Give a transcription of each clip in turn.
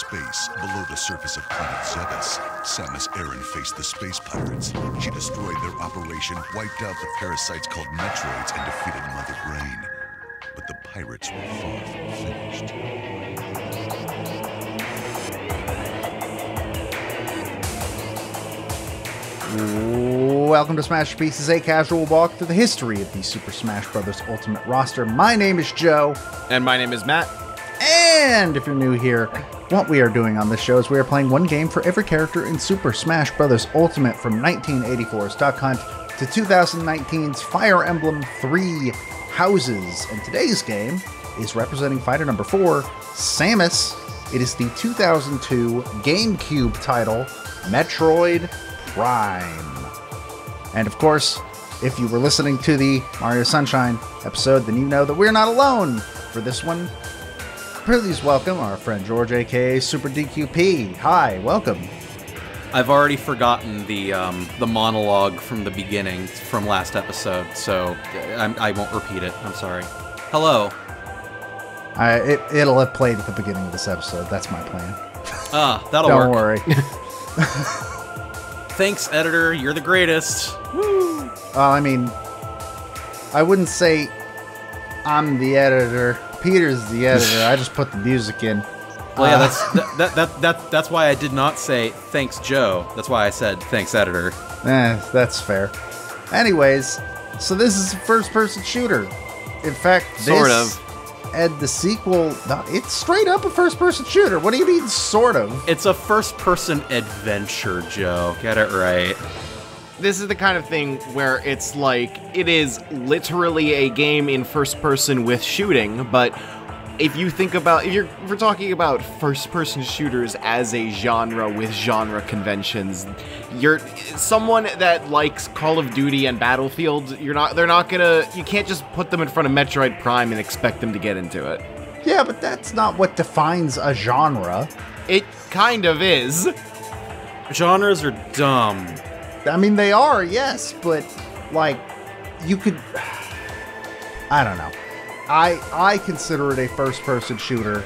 space, below the surface of planet Zebes, Samus Aran faced the space pirates. She destroyed their operation, wiped out the parasites called Metroids, and defeated Mother Brain. But the pirates were far from finished. Welcome to Smashterpieces, a casual walk through the history of the Super Smash Bros. Ultimate roster. My name is Joe, And my name is Matt. and if you're new here, what we are doing on this show is we are playing one game for every character in Super Smash Bros. Ultimate from 1984's Duck Hunt to 2019's Fire Emblem Three Houses. And today's game is representing fighter number four, Samus. It is the 2002 GameCube title, Metroid Prime. And of course, if you were listening to the Mario Sunshine episode, then you know that we're not alone for this one. Please welcome our friend George, aka Super DQP. Hi, welcome. I've already forgotten the um, the monologue from the beginning from last episode, so I'm, I won't repeat it. I'm sorry. Hello. I, it, it'll have played at the beginning of this episode. That's my plan. Ah, that'll work. Don't worry. Thanks, editor. You're the greatest. well, I mean, I wouldn't say I'm the editor. Peter's the editor. I just put the music in. Well, yeah, Uh, that's that, that, that, that that's why I did not say thanks, Joe. That's why I said thanks, editor. Eh, that's fair. Anyways, so this is a first-person shooter. In fact, this Sort of. and the sequel, it's straight up a first-person shooter. What do you mean, sort of? It's a first-person adventure, Joe. Get it right. This is the kind of thing where it's like it is literally a game in first person with shooting, but if you think about if you're if we're talking about first person shooters as a genre with genre conventions, you're someone that likes Call of Duty and Battlefield, you're not they're not gonna you can't just put them in front of Metroid Prime and expect them to get into it. Yeah, but that's not what defines a genre. It kind of is. Genres are dumb. I mean, they are, yes, but like, you could. I don't know. I I consider it a first-person shooter,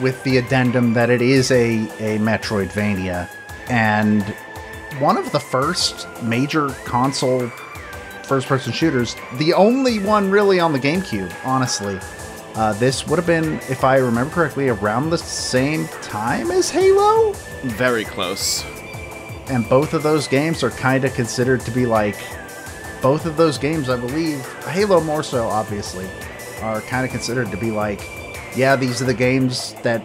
with the addendum that it is a a Metroidvania, and one of the first major console first-person shooters. The only one really on the GameCube, honestly. Uh, this would have been, if I remember correctly, around the same time as Halo Very close. And both of those games are kind of considered to be like both of those games i believe halo more so obviously are kind of considered to be like yeah these are the games that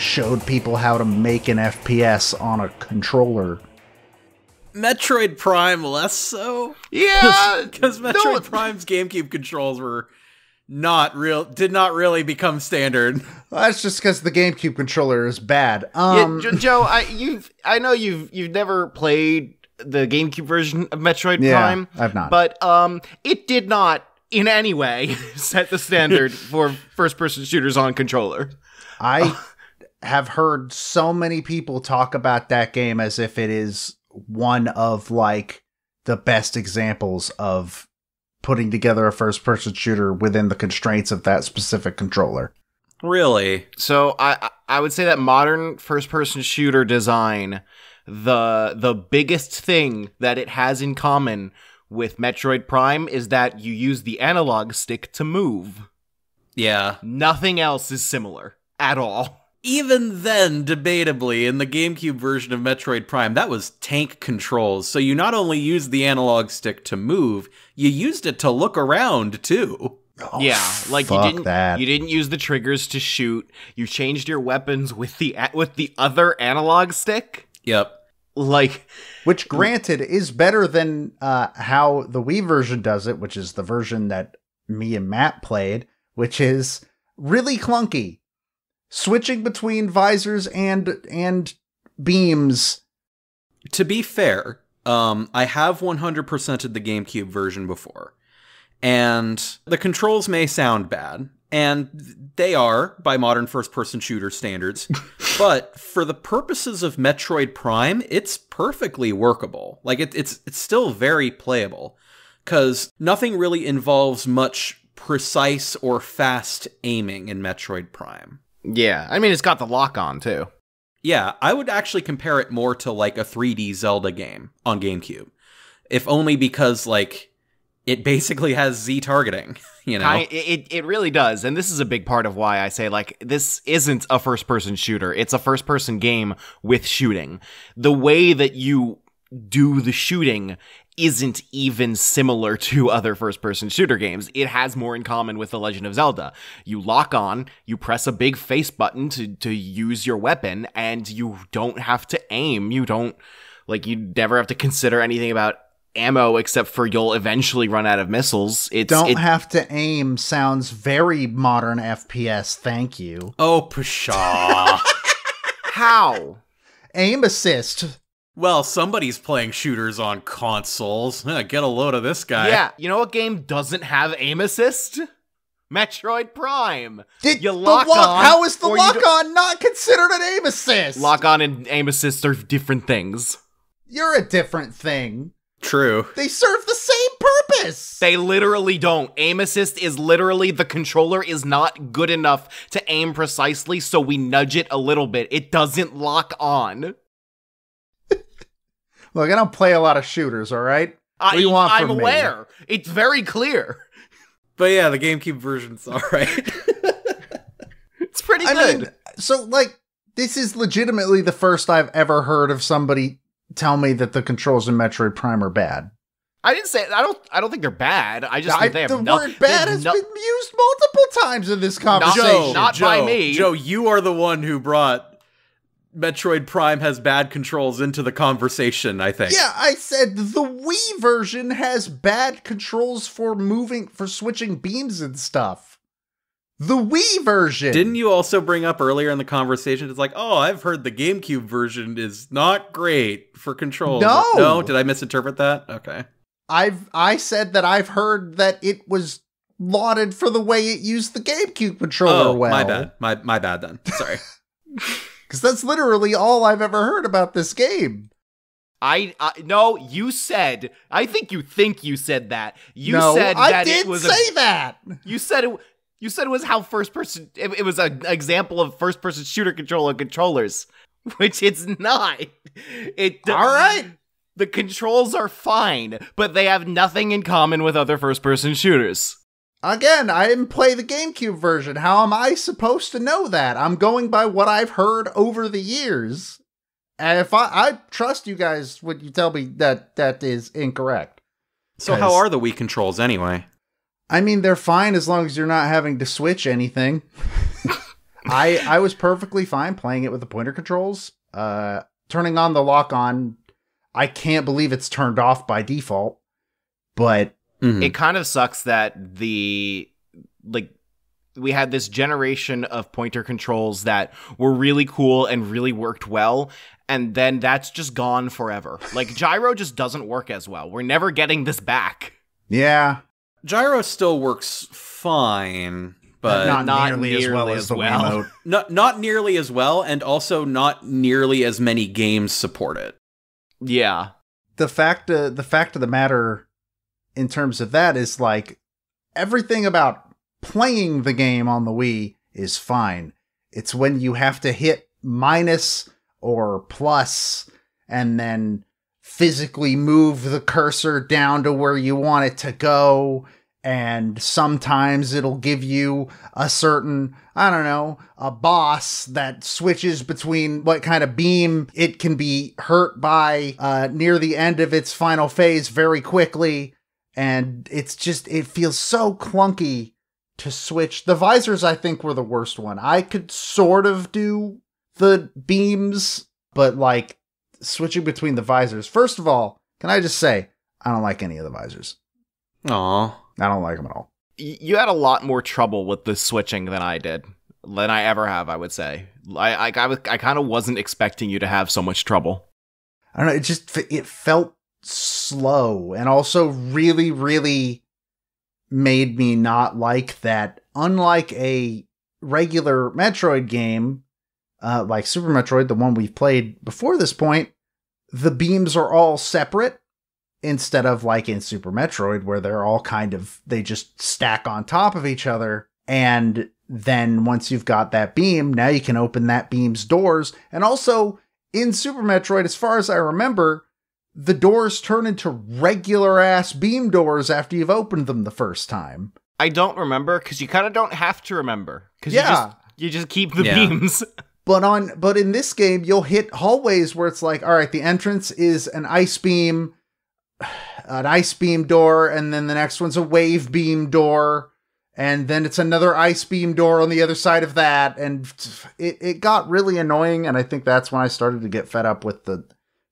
showed people how to make an fps on a controller. Metroid Prime less so. Yeah, because no, Metroid Prime's GameCube controls were not real, did not really become standard. well, that's just because the gamecube controller is bad Yeah, um Jo- Joe, I you've I know you've you've never played the GameCube version of Metroid Yeah, Prime. I've not. But um it did not in any way set the standard for first person shooters on controller. I have heard so many people talk about that game as if it is one of like the best examples of putting together a first person shooter within the constraints of that specific controller. Really? So I I- I would say that modern first person shooter design the the biggest thing that it has in common with Metroid Prime is that you use the analog stick to move. Yeah. Nothing else is similar at all. Even then, debatably, in the GameCube version of Metroid Prime, that was tank controls. So you not only used the analog stick to move, you used it to look around too. Oh, yeah, like you didn't that. you didn't use the triggers to shoot. You changed your weapons with the with the other analog stick. Yep. Like Which, granted, is better than uh, how the Wii version does it, which is the version that me and Matt played, which is really clunky. Switching between visors and and beams. To be fair, um, I have 100%ed the GameCube version before. And the controls may sound bad, and they are by modern first person shooter standards. but for the purposes of Metroid Prime, it's perfectly workable. Like it, it's it's still very playable cuz nothing really involves much precise or fast aiming in Metroid Prime. Yeah, I mean it's got the lock on too. Yeah, I would actually compare it more to like a 3D Zelda game on GameCube. If only because like it basically has Z targeting, you know. I, it it really does, and this is a big part of why I say like this isn't a first person shooter. It's a first person game with shooting. The way that you do the shooting isn't even similar to other first person shooter games. It has more in common with The Legend of Zelda. You lock on, you press a big face button to, to use your weapon, and you don't have to aim. You don't, like, you never have to consider anything about ammo except for you'll eventually run out of missiles. It's, Don't it, have to aim sounds very modern FPS. Thank you. oh, pshaw. how? Aim assist. Well, somebody's playing shooters on consoles. Get a load of this guy. Yeah, you know what game doesn't have aim assist? Metroid Prime. Did You the lock lock- on, How is the or you lock do- on not considered an aim assist? Lock on and aim assist are different things. You're a different thing. True. They serve the same purpose. They literally don't. Aim assist is literally the controller is not good enough to aim precisely, so we nudge it a little bit. It doesn't lock on. Look, I don't play a lot of shooters. All right. What I, do you want I'm from me? aware. It's very clear. But yeah, the GameCube version's alright. It's pretty I good. mean, so like this is legitimately the first I've ever heard of somebody tell me that the controls in Metroid Prime are bad. I didn't say I don't. I don't think they're bad. I just I- think they have the no, word bad has no- been used multiple times in this conversation. Joe, not Joe, by me. Joe, you are the one who brought Metroid Prime has bad controls into the conversation, I think. Yeah, I said the Wii version has bad controls for moving, for switching beams and stuff. The Wii version. Didn't you also bring up earlier in the conversation? It's like, oh, I've heard the GameCube version is not great for controls. No. no, did I misinterpret that? Okay. I've I said that I've heard that it was lauded for the way it used the GameCube controller oh, well. my bad. My my bad then. Sorry. Because that's literally all I've ever heard about this game. I, I no. You said. I think you think you said that. You no, said I that did it was say a, that. You said it. You said it was how first person. It, it was an example of first person shooter controller controllers, which it's not. It All right. The controls are fine, but they have nothing in common with other first person shooters. Again, I didn't play the GameCube version. How am I supposed to know that? I'm going by what I've heard over the years. And if I, I trust you guys when you tell me that that is incorrect. So how are the Wii controls anyway? I mean, they're fine as long as you're not having to switch anything. I I was perfectly fine playing it with the pointer controls. Uh, turning on the lock on, I can't believe it's turned off by default. But Mhm. It kind of sucks that the like we had this generation of pointer controls that were really cool and really worked well and then that's just gone forever. Like gyro just doesn't work as well. We're never getting this back. yeah, Gyro still works fine, but not, not nearly, as well as as the well. Not not nearly as well, and also not nearly as many games support it. Yeah. the fact uh, the fact of the matter in terms of that is like everything about playing the game on the Wii is fine. It's when you have to hit minus or plus and then physically move the cursor down to where you want it to go and sometimes it'll give you a certain i don't know a boss that switches between what kind of beam it can be hurt by uh, near the end of its final phase very quickly and it's just it feels so clunky to switch the visors i think were the worst one i could sort of do the beams but like switching between the visors first of all can i just say i don't like any of the visors Aw. i don't like them at all You had a lot more trouble with the switching than I did. Than I ever have, I would say. I I, I, was- I kind of wasn't expecting you to have so much trouble. I don't know. It just it felt slow, and also really, really made me not like that. Unlike a regular Metroid game, uh, like Super Metroid, the one we've played before this point, the beams are all separate instead of like in Super Metroid, where they're all kind of they just stack on top of each other, and then once you've got that beam, now you can open that beam's doors. And also in Super Metroid, as far as I remember, the doors turn into regular ass beam doors after you've opened them the first time. I don't remember because you kind of don't have to remember because Yeah. you just you just keep the Yeah. beams. But on but in this game, you'll hit hallways where it's like, all right, the entrance is an ice beam, an ice beam door, and then the next one's a wave beam door, and then it's another ice beam door on the other side of that, and it it got really annoying, and I think that's when I started to get fed up with the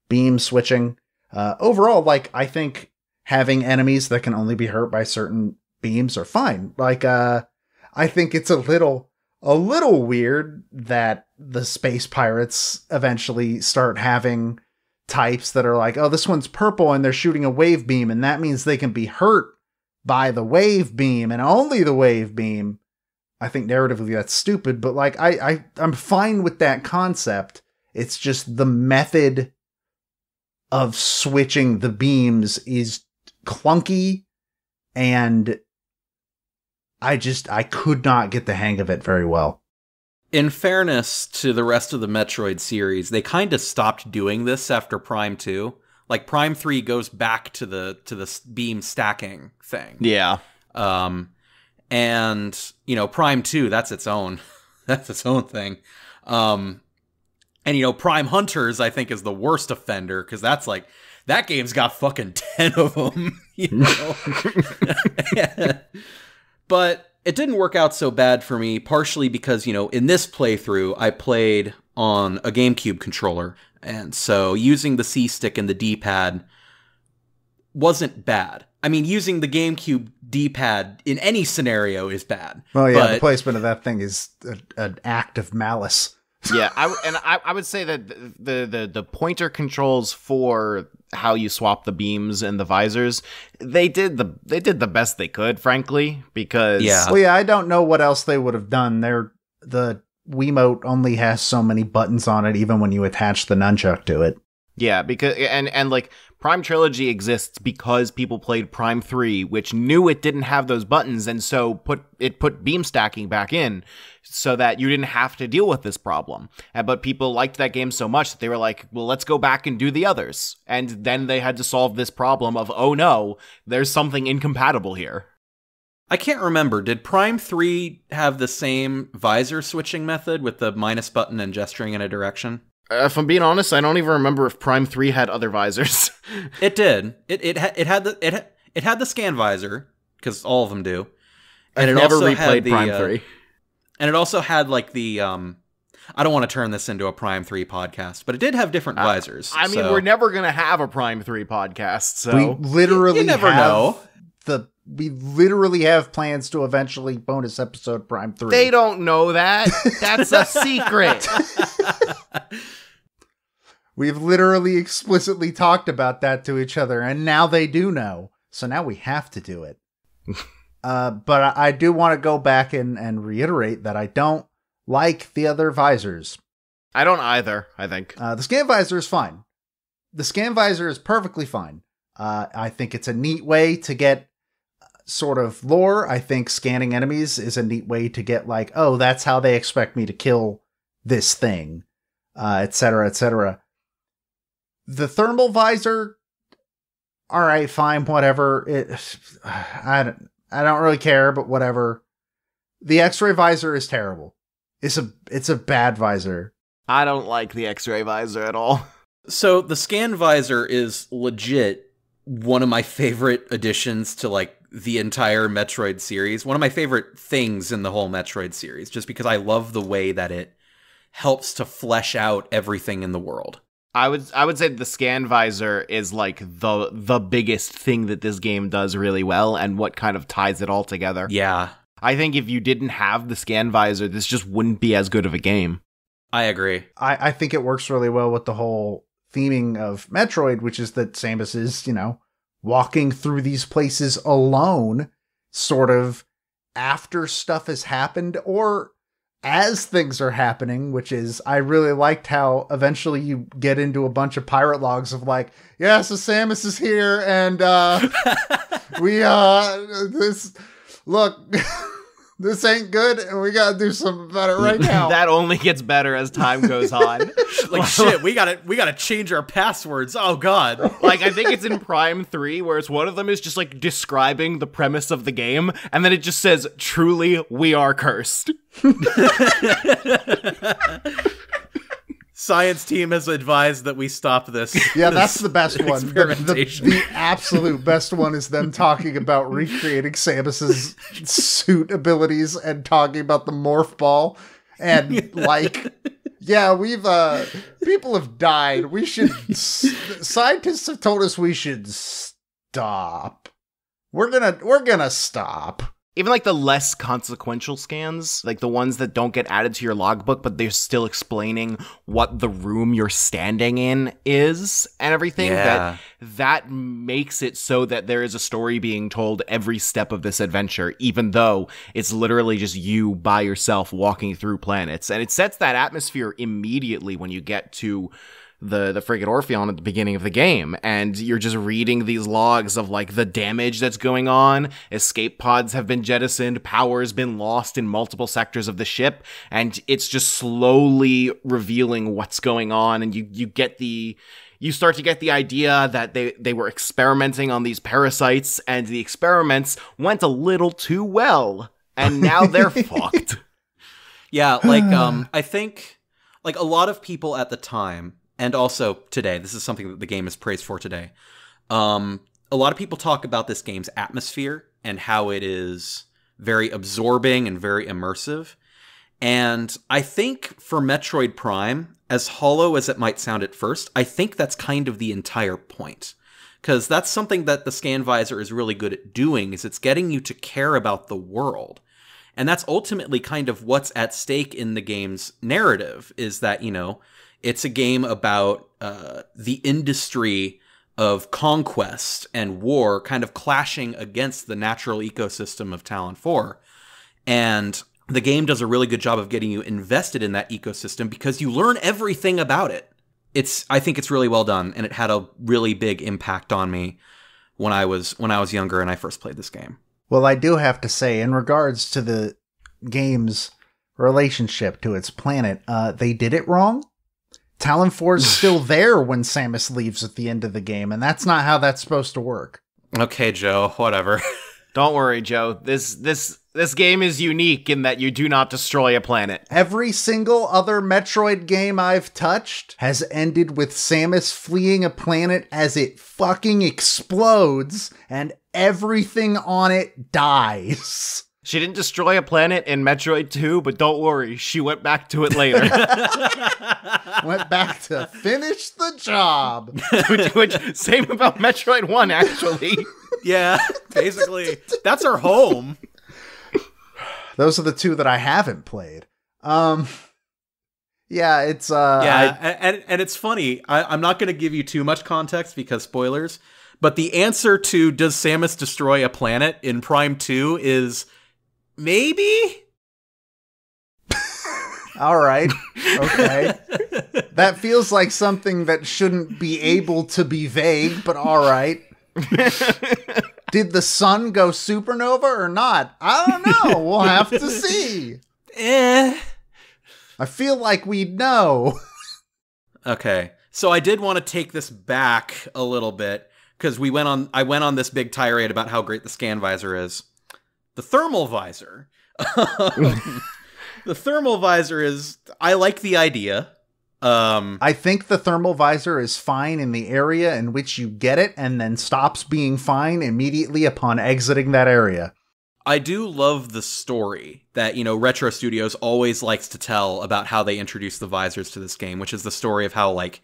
beam switching. Uh, overall, like I think having enemies that can only be hurt by certain beams are fine. Like uh, I think it's a little a little weird that the space pirates eventually start having types that are like, oh, this one's purple and they're shooting a wave beam, and that means they can be hurt by the wave beam and only the wave beam. I think narratively that's stupid, but like I, I I'm fine with that concept. It's just the method of switching the beams is clunky and I just I could not get the hang of it very well. In fairness to the rest of the Metroid series, they kind of stopped doing this after Prime 2. Like Prime 3 goes back to the to the beam stacking thing. Yeah. Um and you know, Prime 2, that's its own that's its own thing. Um and you know, Prime Hunters I think is the worst offender cuz that's like that game's got fucking 10 of them, you know. but it didn't work out so bad for me partially because, you know, in this playthrough I played on a GameCube controller and so using the C stick and the D-pad wasn't bad. I mean, using the GameCube D-pad in any scenario is bad. Well, yeah, the placement of that thing is a, an act of malice. yeah, I w- and I, I would say that the, the the pointer controls for how you swap the beams and the visors, they did the they did the best they could, frankly, because Yeah. Well, yeah, I don't know what else they would have done. They're the Wiimote only has so many buttons on it, even when you attach the nunchuck to it. Yeah, because and and like Prime Trilogy exists because people played Prime 3, which knew it didn't have those buttons and so put it put beam stacking back in so that you didn't have to deal with this problem. But people liked that game so much that they were like, "Well, let's go back and do the others." And then they had to solve this problem of, "Oh no, there's something incompatible here." I can't remember. Did Prime 3 have the same visor switching method with the minus button and gesturing in a direction? Uh, if I'm being honest, I don't even remember if Prime 3 had other visors. It did. It it ha- it had the it ha- it had the scan visor because all of them do. And it it never also replayed had the, Prime uh, 3. And it also had like the um I don't want to turn this into a Prime 3 podcast, but it did have different visors. I mean, so- we're never going to have a Prime 3 podcast, so we literally you never have know. The we literally have plans to eventually bonus episode Prime Three. They don't know that. That's a secret. We've literally explicitly talked about that to each other, and now they do know. So now we have to do it. uh, but I, I do want to go back and, and reiterate that I don't like the other visors. I don't either, I think. Uh, the scan visor is fine. The scan visor is perfectly fine. Uh, I think it's a neat way to get sort of lore. I think scanning enemies is a neat way to get like, oh, that's how they expect me to kill this thing, uh, etc. cetera, et cetera. The thermal visor, all right, fine, whatever. It, I don't, I don't really care, but whatever. The X-ray visor is terrible. It's a, it's a bad visor. I don't like the X-ray visor at all. So the scan visor is legit one of my favorite additions to like the entire Metroid series. One of my favorite things in the whole Metroid series, just because I love the way that it helps to flesh out everything in the world. I would I would say the scan visor is like the the biggest thing that this game does really well and what kind of ties it all together. Yeah, I think if you didn't have the scan visor, this just wouldn't be as good of a game. I agree. I, I think it works really well with the whole theming of Metroid, which is that Samus is, you know, walking through these places alone, sort of after stuff has happened or as things are happening, which is, I really liked how eventually you get into a bunch of pirate logs of like, yeah, so Samus is here and, uh, we, uh, this, look, this ain't good, and we gotta do something about it right now. that only gets better as time goes on. Like shit, we gotta we gotta change our passwords. Oh god. like I think it's in Prime 3 where it's one of them is just like describing the premise of the game and then it just says truly we are cursed. Science team has advised that we stop this. yeah, this that's the best one. The, the, the absolute best one is them talking about recreating Samus's suit abilities and talking about the morph ball and like yeah, we've uh people have died. We should s- scientists have told us we should stop. We're going to we're going to stop. Even like the less consequential scans, like the ones that don't get added to your logbook, but they're still explaining what the room you're standing in is and everything. Yeah. That that makes it so that there is a story being told every step of this adventure, even though it's literally just you by yourself walking through planets. And it sets that atmosphere immediately when you get to the the friggin' Orpheon at the beginning of the game, and you're just reading these logs of like the damage that's going on. Escape pods have been jettisoned, power's been lost in multiple sectors of the ship, and it's just slowly revealing what's going on, and you you get the you start to get the idea that they, they were experimenting on these parasites, and the experiments went a little too well, and now they're fucked. Yeah, like um I think like a lot of people at the time and also today, this is something that the game is praised for today. Um a lot of people talk about this game's atmosphere and how it is very absorbing and very immersive. And I think for Metroid Prime, as hollow as it might sound at first, I think that's kind of the entire point. Because that's something that the scan visor is really good at doing, is it's getting you to care about the world. And that's ultimately kind of what's at stake in the game's narrative, is that, you know, it's a game about uh, the industry of conquest and war kind of clashing against the natural ecosystem of Tallon 4. And the game does a really good job of getting you invested in that ecosystem because you learn everything about it. It's I think it's really well done and it had a really big impact on me when I was when I was younger and I first played this game. Well, I do have to say, in regards to the game's relationship to its planet, uh, they did it wrong. Tallon 4 is still there when Samus leaves at the end of the game, and that's not how that's supposed to work. Okay, Joe, whatever. Don't worry, Joe. This this this game is unique in that you do not destroy a planet. Every single other Metroid game I've touched has ended with Samus fleeing a planet as it fucking explodes and everything on it dies. She didn't destroy a planet in Metroid 2, but don't worry, she went back to it later. Went back to finish the job. which, which same about Metroid 1 actually. yeah, basically, that's our home. Those are the two that I haven't played. Um Yeah, it's uh Yeah, I- a- and, and it's funny. I, I'm not going to give you too much context because spoilers. But the answer to does Samus destroy a planet in Prime Two is maybe. all right. Okay. that feels like something that shouldn't be able to be vague, but all right. Did the sun go supernova or not? I don't know. We'll have to see. eh. I feel like we'd know. Okay, so I did want to take this back a little bit because we went on. I went on this big tirade about how great the scan visor is. The thermal visor. the thermal visor is. I like the idea. Um, I think the thermal visor is fine in the area in which you get it and then stops being fine immediately upon exiting that area. I do love the story that, you know, Retro Studios always likes to tell about how they introduced the visors to this game, which is the story of how, like,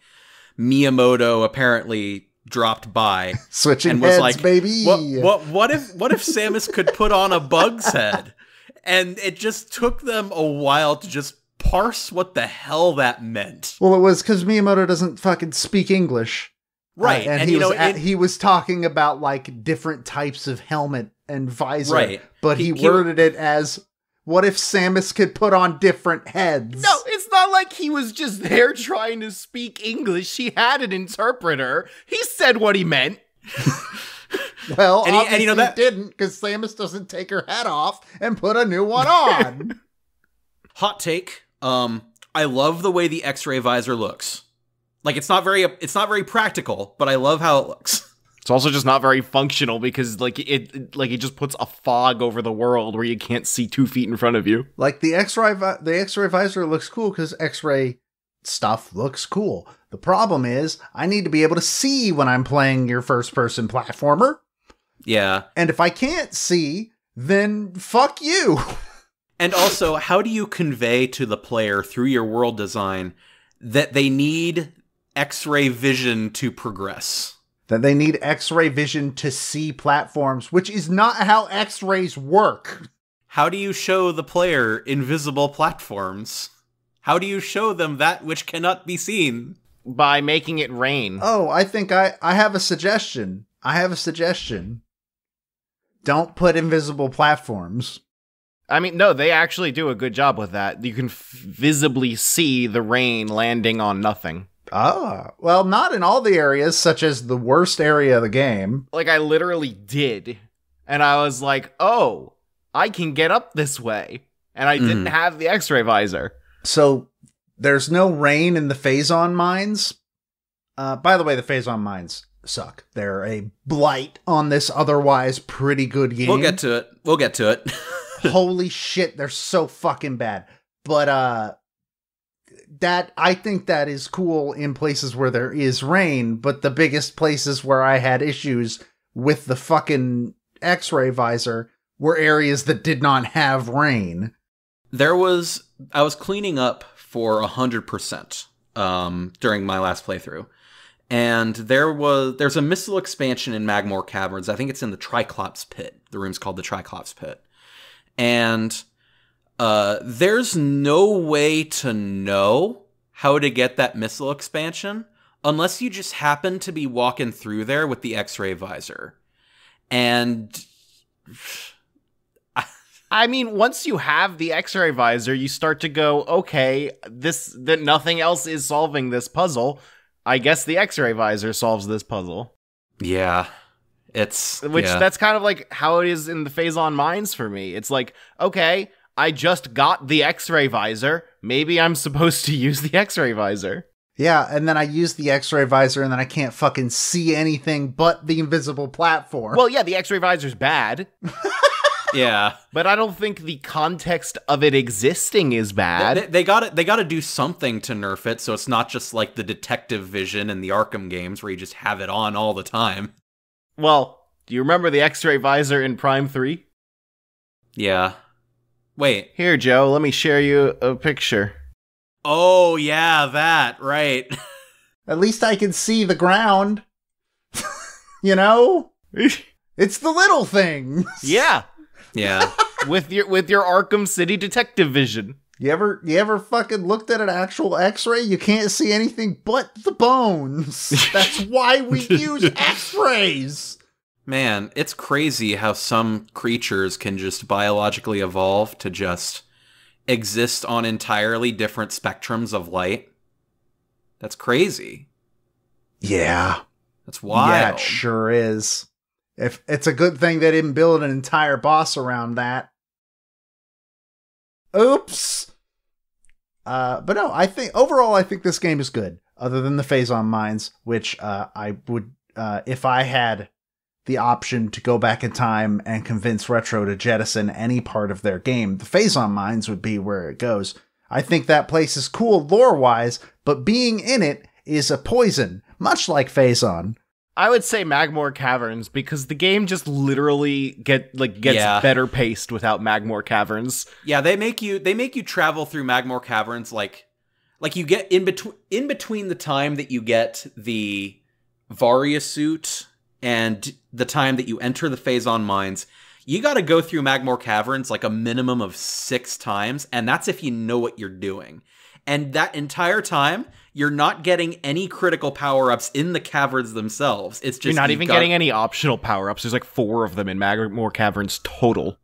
Miyamoto apparently dropped by Switching and was heads, like, baby. What, what, what if, what if Samus could put on a bug's head? And it just took them a while to just parse what the hell that meant. Well, it was because Miyamoto doesn't fucking speak English. Right. Uh, and, and, he you know, was at- it- he was talking about like different types of helmet and visor. Right. But he, He- he- worded it as what if Samus could put on different heads? No, it's not like he was just there trying to speak English. He had an interpreter. He said what he meant. Well, And he- and you know obviously that- didn't because Samus doesn't take her head off and put a new one on. Hot take. Um, I love the way the X-ray visor looks. Like it's not very it's not very practical, but I love how it looks. It's also just not very functional because like it it- like it just puts a fog over the world where you can't see two feet in front of you. like the X-ray, vi- the X-ray visor looks cool because X-ray stuff looks cool. The problem is, I need to be able to see when I'm playing your first-person platformer, Yeah. and if I can't see, then fuck you. And also, how do you convey to the player through your world design that they need X-ray vision to progress? That they need X-ray vision to see platforms, which is not how X-rays work. How do you show the player invisible platforms? How do you show them that which cannot be seen? By making it rain. Oh, I think I I have a suggestion. I have a suggestion. Don't put invisible platforms. I mean, no, they actually do a good job with that. You can f- visibly see the rain landing on nothing. Ah, well, not in all the areas, such as the worst area of the game. Like I literally did, and I was like, "Oh, I can get up this way," and I didn't Mhm. have the X-ray visor. So there's no rain in the Phazon mines. Uh, by the way, the Phazon mines suck. They're a blight on this otherwise pretty good game. We'll get to it. We'll get to it. Holy shit, they're so fucking bad. But uh that I think that is cool in places where there is rain, but the biggest places where I had issues with the fucking X-ray visor were areas that did not have rain. there was I was cleaning up for a hundred percent um during my last playthrough. And there was there's a missile expansion in Magmoor Caverns. I think it's in the Triclops pit. The room's called the Triclops pit. And uh there's no way to know how to get that missile expansion unless you just happen to be walking through there with the X-ray visor. And I mean, once you have the X-ray visor, you start to go, "Okay, this that nothing else is solving this puzzle. I guess the X-ray visor solves this puzzle." yeah, it's Which yeah. that's kind of like how it is in the Phazon Mines for me. It's like, okay, I just got the X-ray visor. Maybe I'm supposed to use the X-ray visor. Yeah, and then I use the X-ray visor and then I can't fucking see anything but the invisible platform. Well, yeah, the X-ray visor's bad, yeah. but I don't think the context of it existing is bad. They, they got to They got to do something to nerf it, so it's not just like the detective vision in the Arkham games where you just have it on all the time. well, do you remember the X-ray visor in Prime 3? Yeah. Wait. Here, Joe, let me share you a picture. Oh yeah, that right. At least I can see the ground. you know? It's the little things. yeah, yeah. with your with your Arkham City detective vision. You ever you ever fucking looked at an actual x-ray? You can't see anything but the bones. That's why we use x-rays. Man, it's crazy how some creatures can just biologically evolve to just exist on entirely different spectrums of light. That's crazy. Yeah. That's wild. Yeah, it sure is. If it's a good thing they didn't build an entire boss around that. Oops. Uh, but no, I think overall, I think this game is good. Other than the Phazon mines, which uh, I would, uh, if I had the option to go back in time and convince Retro to jettison any part of their game, the Phazon mines would be where it goes. I think that place is cool lore wise, but being in it is a poison, much like Phazon. I would say Magmoor Caverns because the game just literally get like gets Yeah. better paced without Magmoor Caverns. Yeah, they make you they make you travel through Magmoor Caverns like like you get in between in between the time that you get the Varia suit and the time that you enter the Phazon mines, you got to go through Magmoor Caverns like a minimum of 6 times and that's if you know what you're doing. And that entire time, you're not getting any critical power-ups in the caverns themselves. It's just You're not even got- getting any optional power ups. There's like four of them in Magmoor Caverns total.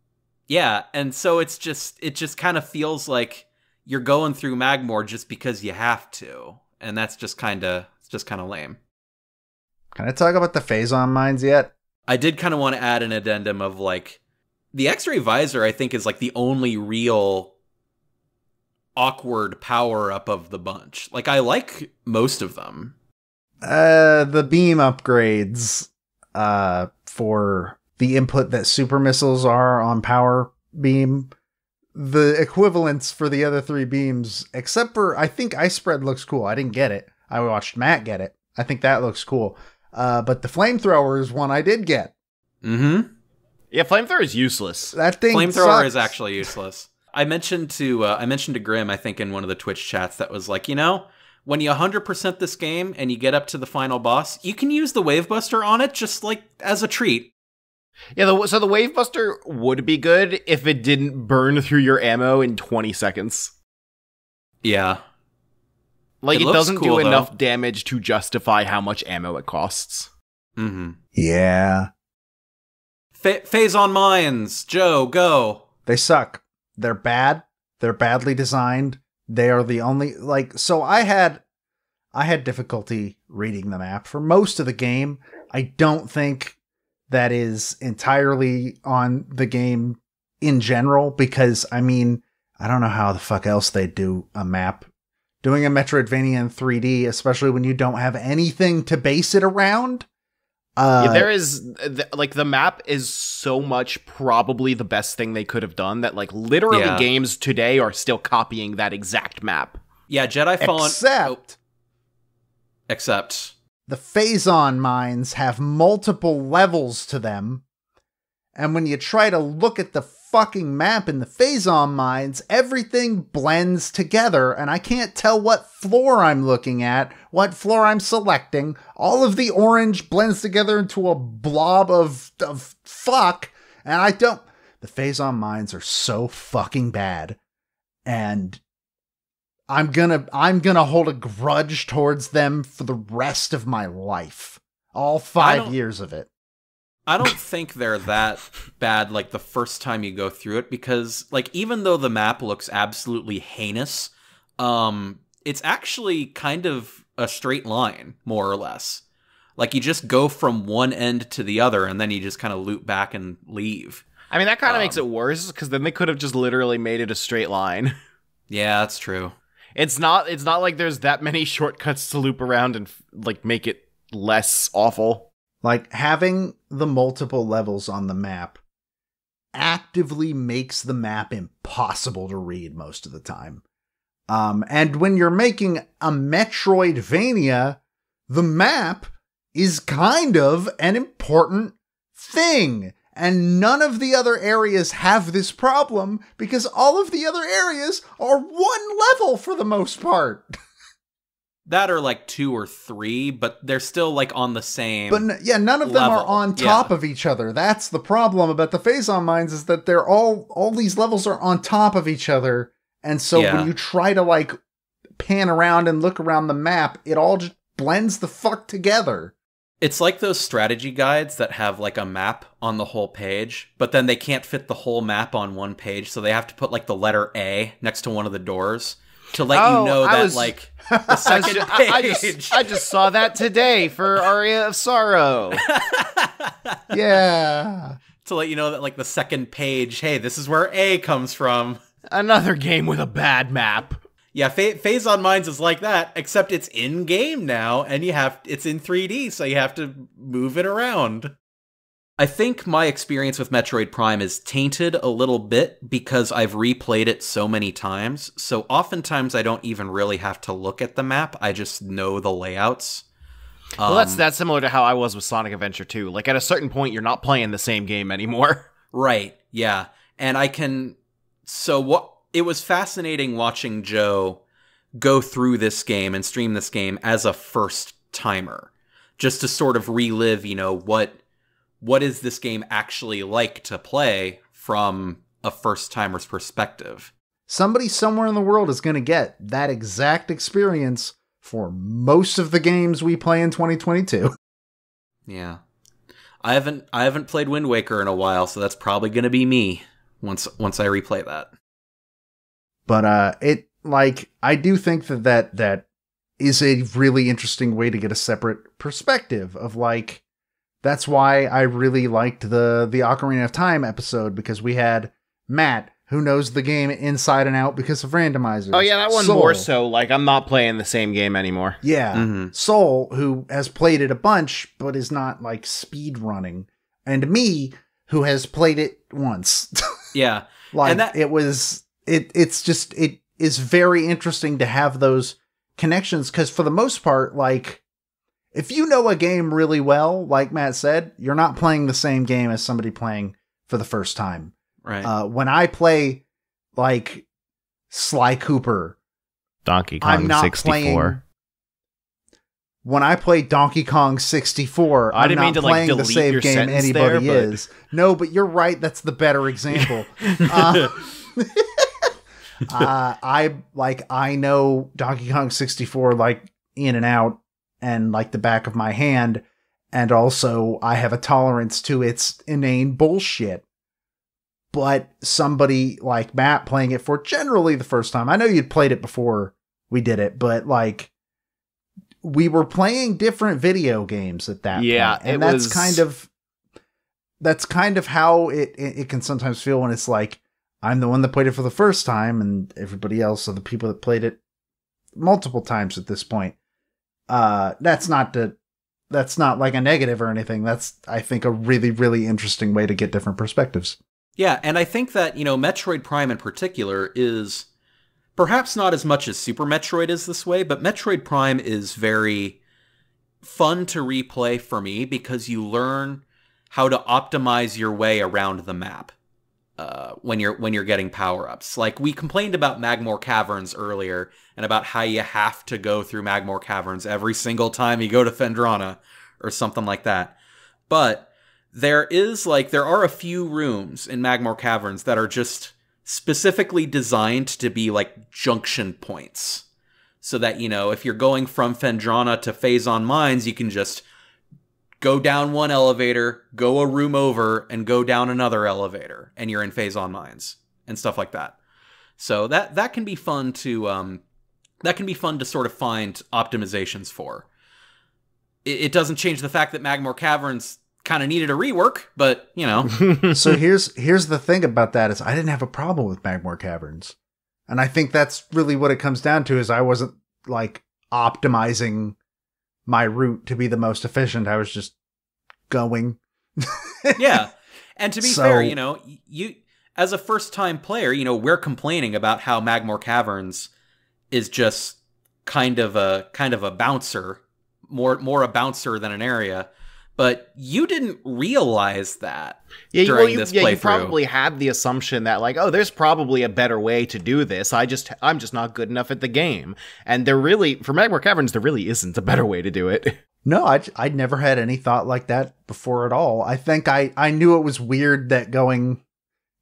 Yeah, and so it's just it just kind of feels like you're going through Magmoor just because you have to, and that's just kind of it's just kind of lame. Can I talk about the Phazon mines yet? I did kind of want to add an addendum of like the X-ray visor. I think is like the only real awkward power up of the bunch. Like I like most of them. Uh, the beam upgrades uh, for the input that super missiles are on power beam. The equivalents for the other three beams, except for I think ice spread looks cool. I didn't get it. I watched Matt get it. I think that looks cool. Uh, but the flamethrower is one I did get. Mm-hmm. Yeah, flamethrower is useless. That thing Flamethrower sucks. is actually useless. I mentioned to uh, I mentioned to Grim, I think in one of the Twitch chats that was like, you know, when you 100% this game and you get up to the final boss, you can use the Wave Buster on it just like as a treat. Yeah, the, so the Wave Buster would be good if it didn't burn through your ammo in 20 seconds. Yeah. Like, It it, doesn't cool, do though. enough damage to justify how much ammo it costs. Mm-hmm. Yeah, Fa- Phazon mines, Joe, go. they suck. They're bad. They're badly designed. They are the only like. So I had, I had difficulty reading the map for most of the game. I don't think that is entirely on the game in general because I mean I don't know how the fuck else they do a map. Doing a Metroidvania in 3D, especially when you don't have anything to base it around. Uh, yeah, there is th- like the map is so much probably the best thing they could have done that like literally Yeah. games today are still copying that exact map. Yeah, Jedi Fallen. except oh, except. the Phazon mines have multiple levels to them. And when you try to look at the fucking map in the Phazon mines, everything blends together, and I can't tell what floor I'm looking at, what floor I'm selecting. All of the orange blends together into a blob of, of fuck, and I don't. The Phazon mines are so fucking bad. And I'm gonna I'm gonna hold a grudge towards them for the rest of my life. All five years of it. I don't think they're that bad like the first time you go through it because like even though the map looks absolutely heinous, um it's actually kind of a straight line more or less. Like you just go from one end to the other and then you just kind of loop back and leave. I mean, that kind of Um, makes it worse because then they could have just literally made it a straight line. Yeah, that's true. It's not. It's not like there's that many shortcuts to loop around and like make it less awful. Like having the multiple levels on the map actively makes the map impossible to read most of the time. Um, and when you're making a Metroidvania, the map is kind of an important thing. And none of the other areas have this problem because all of the other areas are one level for the most part. That are like two or three, but they're still like on the same. But n- yeah, none of them are on top yeah. of each other. That's the problem about the Phazon mines is that they're all all these levels are on top of each other, and so Yeah. when you try to like pan around and look around the map, it all just blends the fuck together. It's like those strategy guides that have like a map on the whole page, but then they can't fit the whole map on one page, so they have to put like the letter A next to one of the doors to let Oh, you know I that was- like the second I, page. I just, I just saw that today for Aria of Sorrow. Yeah. to let you know that like the second page, hey, this is where A comes from. Another game with a bad map. Yeah, Fa- Phazon Mines is like that, except it's in game now, and you have it's in 3D, so you have to move it around. I think my experience with Metroid Prime is tainted a little bit because I've replayed it so many times. So oftentimes I don't even really have to look at the map; I just know the layouts. Well, that's Um, that's similar to how I was with Sonic Adventure 2. Like at a certain point, you're not playing the same game anymore. Right. Yeah. And I can so what it was fascinating watching Joe go through this game and stream this game as a first timer just to sort of relive, you know, what what is this game actually like to play from a first timer's perspective. Somebody somewhere in the world is going to get that exact experience for most of the games we play in 2022. Yeah. I haven't I haven't played Wind Waker in a while, so that's probably going to be me once once I replay that. but uh it like i do think that that that is a really interesting way to get a separate perspective of like That's why I really liked the the Ocarina of Time episode because we had Matt who knows the game inside and out because of randomizers. Oh yeah, that one Soul, more so. Like I'm not playing the same game anymore. Yeah, Mhm. Soul who has played it a bunch but is not like speed running, and me who has played it once. Yeah. like And that- it was it it's just it is very interesting to have those connections because for the most part like if you know a game really well like matt said you're not playing the same game as somebody playing for the first time Right. uh, when i play like sly cooper Donkey i'm not playing when I play Donkey Kong 64, I I'm didn't not mean to, like, playing the delete same game anybody there, but- is. No, but you're right. That's the better example. uh, uh, I like I know Donkey Kong 64 like in and out and like the back of my hand, and also I have a tolerance to its inane bullshit. But somebody like Matt playing it for generally the first time, I know you'd played it before we did it, but like we were playing different video games at that Yeah, point, and that's was- kind of that's kind of how it, it it can sometimes feel when it's like I'm the one that played it for the first time, and everybody else are the people that played it multiple times at this point. Uh, that's not the that's not like a negative or anything. That's I think a really really interesting way to get different perspectives. Yeah, and I think that, you know, Metroid Prime in particular is perhaps not as much as Super Metroid is this way, but Metroid Prime is very fun to replay for me because you learn how to optimize your way around the map uh, when you're when you're getting power ups. Like we complained about Magmoor Caverns earlier, and about how you have to go through Magmoor Caverns every single time you go to Phendrana or something like that. But there is like there are a few rooms in Magmoor Caverns that are just specifically designed to be like junction points. So that, you know, if you're going from Phendrana to Phazon Mines, you can just go down one elevator, go a room over, and go down another elevator, and you're in Phazon Mines and stuff like that. So that that can be fun to um that can be fun to sort of find optimizations for. It, it doesn't change the fact that Magmoor Caverns kind of needed a rework, but you know, so here's here's the thing about that is I didn't have a problem with Magmoor Caverns. And I think that's really what it comes down to is I wasn't like optimizing my route to be the most efficient. I was just going. yeah. And to be So- fair, you know, you as a first time player, you know, we're complaining about how Magmoor Caverns is just kind of a kind of a bouncer, more more a bouncer than an area. But you didn't realize that. Yeah, during well, you, this yeah, you probably had the assumption that like, oh, there's probably a better way to do this. I just, I'm just not good enough at the game. And there really, for Magmoor Caverns, there really isn't a better way to do it. No, I I'd never had any thought like that before at all. I think I I knew it was weird that going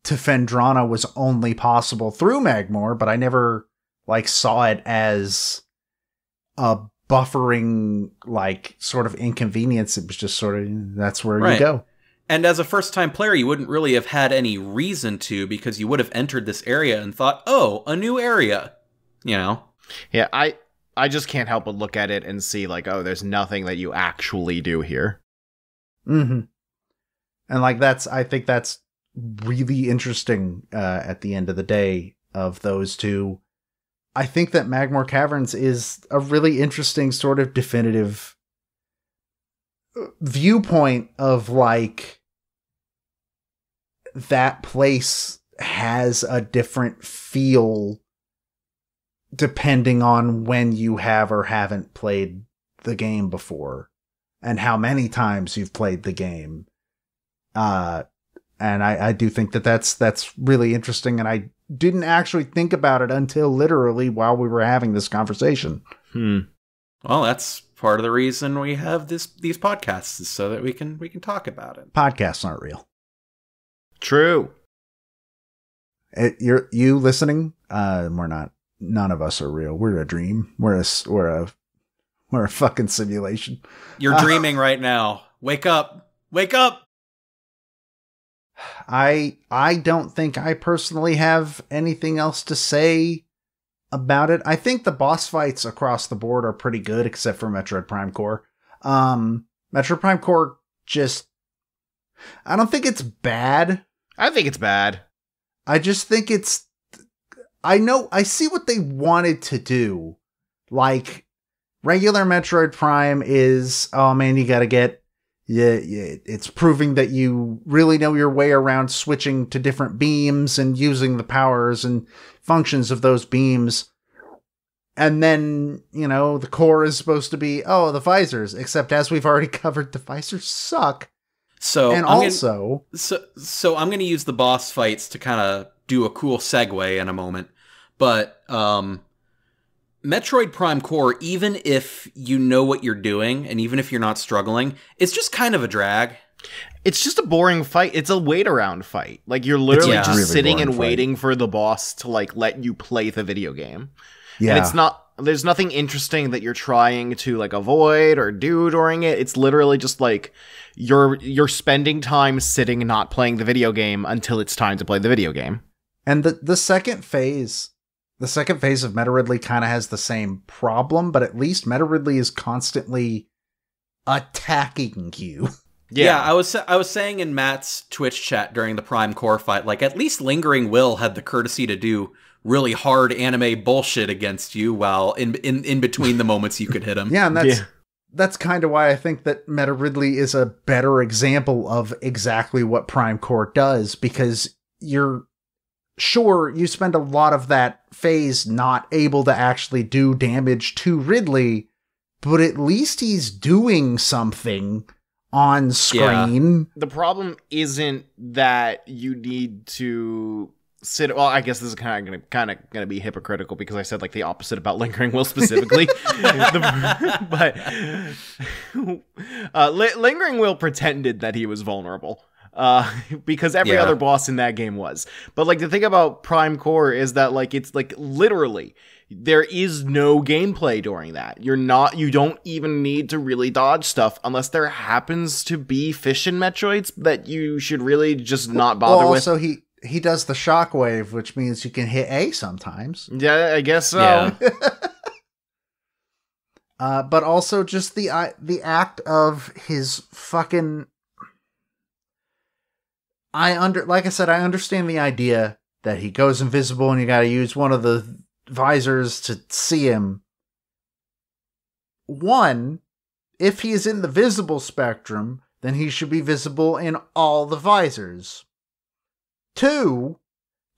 to Phendrana was only possible through Magmoor, but I never like saw it as a buffering like sort of inconvenience. It was just sort of that's where Right. you go. And as a first time player, you wouldn't really have had any reason to because you would have entered this area and thought, "Oh, a new area." You know. yeah, I, I just can't help but look at it and see like, oh, there's nothing that you actually do here. hmm And like that's I think that's really interesting uh, at the end of the day of those two. I think that Magmoor Caverns is a really interesting sort of definitive uh, viewpoint of like that place has a different feel depending on when you have or haven't played the game before and how many times you've played the game. Uh, and I, I do think that that's that's really interesting, and I didn't actually think about it until literally while we were having this conversation. Hmm. Well, that's part of the reason we have this these podcasts is so that we can we can talk about it. Podcasts aren't real. True. It, you're you listening? Uh, we're not. None of us are real. We're a dream. We're a we're a we're a fucking simulation. You're Uh, dreaming right now. Wake up. Wake up. I I don't think I personally have anything else to say about it. I think the boss fights across the board are pretty good, except for Metroid Prime Core. Um, Metroid Prime Core just I don't think it's bad. I think it's bad. I just think it's I know I see what they wanted to do. Like regular Metroid Prime is oh man, you got to get yeah, it's proving that you really know your way around switching to different beams and using the powers and functions of those beams. And then, you know, the core is supposed to be, oh, the visors, except as we've already covered, the visors suck. So and I'm also, gonna, so so I'm going to use the boss fights to kind of do a cool segue in a moment. But um Metroid Prime Core, even if you know what you're doing and even if you're not struggling, it's just kind of a drag. It's just a boring fight. It's a wait around fight. Like you're literally yeah. just really sitting and fight. waiting for the boss to like let you play the video game. yeah. And it's not there's nothing interesting that you're trying to like avoid or do during it. It's literally just like you're you're spending time sitting not playing the video game until it's time to play the video game. And the the second phase, the second phase of Meta Ridley kind of has the same problem, but at least Meta Ridley is constantly attacking you. Yeah. I was I was saying in Matt's Twitch chat during the Prime Core fight, like at least Lingering Will had the courtesy to do really hard anime bullshit against you while in in, in between the moments you could hit him. Yeah, and that's Yeah. that's kind of why I think that Meta Ridley is a better example of exactly what Prime Core does because you're sure you spend a lot of that phase not able to actually do damage to Ridley, but at least he's doing something on screen. the problem isn't that you need to sit well i guess this is kind of gonna kind of gonna be hypocritical because i said like the opposite about lingering will specifically. The- but uh, Li- lingering will pretended that he was vulnerable uh, because every Yeah. other boss in that game was but like the thing about prime core is that like it's like literally there is no gameplay during that. You're not you don't even need to really dodge stuff unless there happens to be fission metroids that you should really just not bother well, with. also he he does the shockwave, which means you can hit A sometimes. Yeah, I guess so. Yeah. Uh, but also just the I the act of his fucking. I under like I said, I understand the idea that he goes invisible and you got to use one of the visors to see him. One, if he is in the visible spectrum, then he should be visible in all the visors. Two,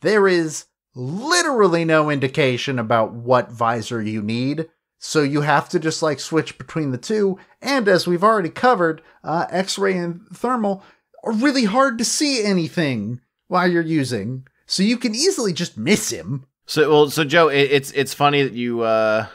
there is literally no indication about what visor you need, so you have to just like switch between the two. And as we've already covered, uh, X ray and thermal really hard to see anything while you're using, so you can easily just miss him. So well, so Joe, it, it's it's funny that you uh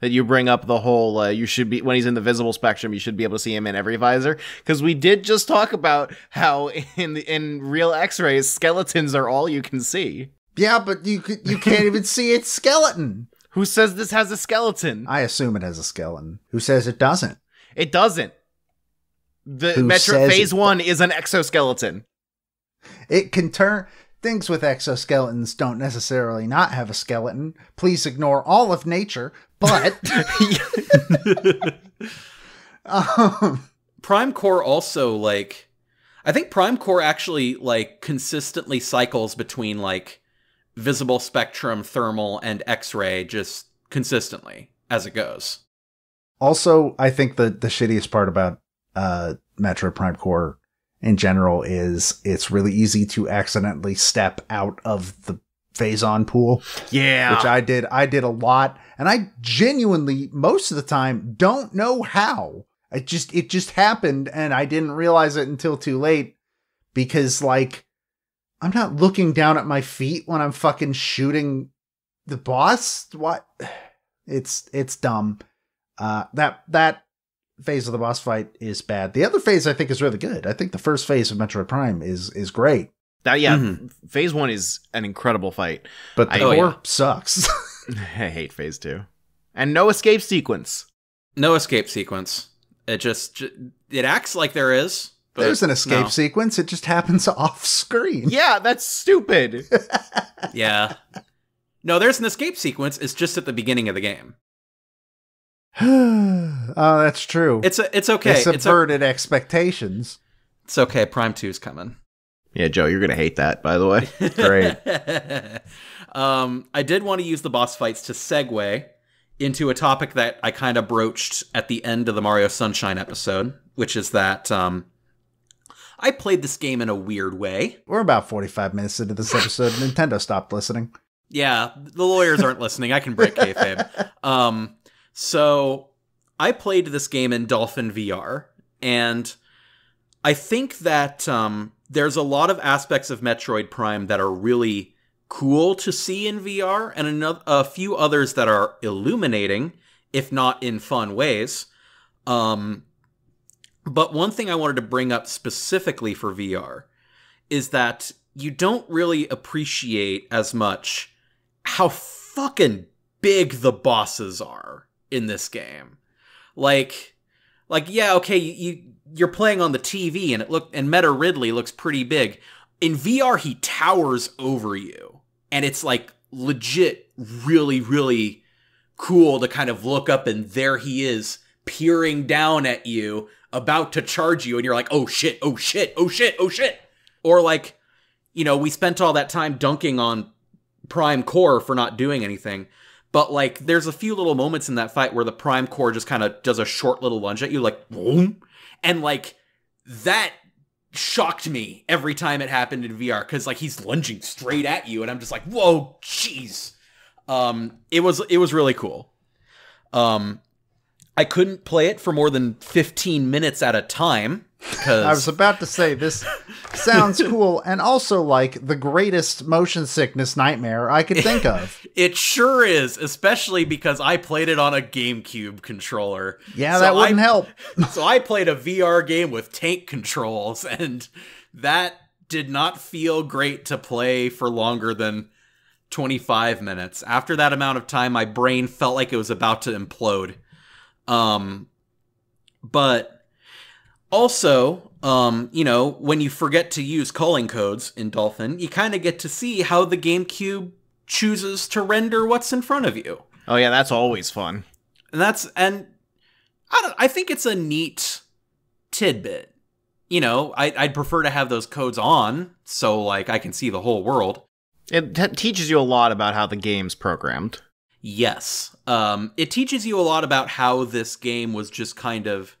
that you bring up the whole uh, you should be when he's in the visible spectrum, you should be able to see him in every visor because we did just talk about how in the, in real X-rays skeletons are all you can see. Yeah, but you you can't even see its skeleton. Who says this has a skeleton? I assume it has a skeleton. Who says it doesn't? It doesn't. The Who Metro Phase it One is an exoskeleton. It can turn things with exoskeletons don't necessarily not have a skeleton. Please ignore all of nature, but um, Prime Core also like I think Prime Core actually like consistently cycles between like visible spectrum, thermal, and X-ray just consistently as it goes. also I think the the shittiest part about uh Metroid Prime Core in general is it's really easy to accidentally step out of the Phazon pool. yeah. which I did. I did a lot, and I genuinely most of the time don't know how. It just it just happened, and I didn't realize it until too late because like I'm not looking down at my feet when I'm fucking shooting the boss. What? It's it's dumb. Uh, that that phase of the boss fight is bad. The other phase I think is really good. I think the first phase of Metroid Prime is is great, that, yeah. Mhm. Phase One is an incredible fight. but the I- core Oh, yeah. sucks. I hate Phase Two, and no escape sequence. No escape sequence. It just it acts like there is. But There's an escape no. sequence. It just happens off screen. Yeah, that's stupid. Yeah. No, there's an escape sequence. It's just at the beginning of the game. Oh, that's true. It's a, it's okay. They It's, a, subverted expectations. it's okay. Prime 2's coming. Yeah, Joe, you're gonna hate that, by the way. Great. um, I did want to use the boss fights to segue into a topic that I kind of broached at the end of the Mario Sunshine episode, which is that um, I played this game in a weird way. We're about 45 minutes into this episode. Nintendo stopped listening. Yeah, the lawyers aren't listening. I can break kayfabe. Um, so I played this game in Dolphin VR, and I think that um, there's a lot of aspects of Metroid Prime that are really cool to see in VR, and another, a few others that are illuminating, if not in fun ways. Um, but one thing I wanted to bring up specifically for VR is that you don't really appreciate as much how fucking big the bosses are in this game. Like, like yeah, okay, you, you you're playing on the TV and it look and Meta Ridley looks pretty big. In VR, he towers over you, and it's like legit, really, really cool to kind of look up and there he is peering down at you, about to charge you, and you're like, oh shit, oh shit, oh shit, oh shit. Or like, you know, we spent all that time dunking on Prime Core for not doing anything. But like, there's a few little moments in that fight where the Prime Core just kind of does a short little lunge at you, like boom, and like that shocked me every time it happened in VR because like he's lunging straight at you, and I'm just like, whoa, jeez. Um, it was it was really cool. Um, I couldn't play it for more than 15 minutes at a time because I was about to say this sounds cool and also like the greatest motion sickness nightmare I could think of. It sure is, especially because I played it on a GameCube controller. Yeah, So that wouldn't I- help. so I played a VR game with tank controls, and that did not feel great to play for longer than 25 minutes. After that amount of time, my brain felt like it was about to implode. Um, but also, um, you know, when you forget to use culling codes in Dolphin, you kind of get to see how the GameCube chooses to render what's in front of you. Oh yeah, that's always fun. And that's and I don't I think it's a neat tidbit. You know, I, I'd prefer to have those codes on so like I can see the whole world. It t- teaches you a lot about how the game's programmed. Yes. Um, it teaches you a lot about how this game was just kind of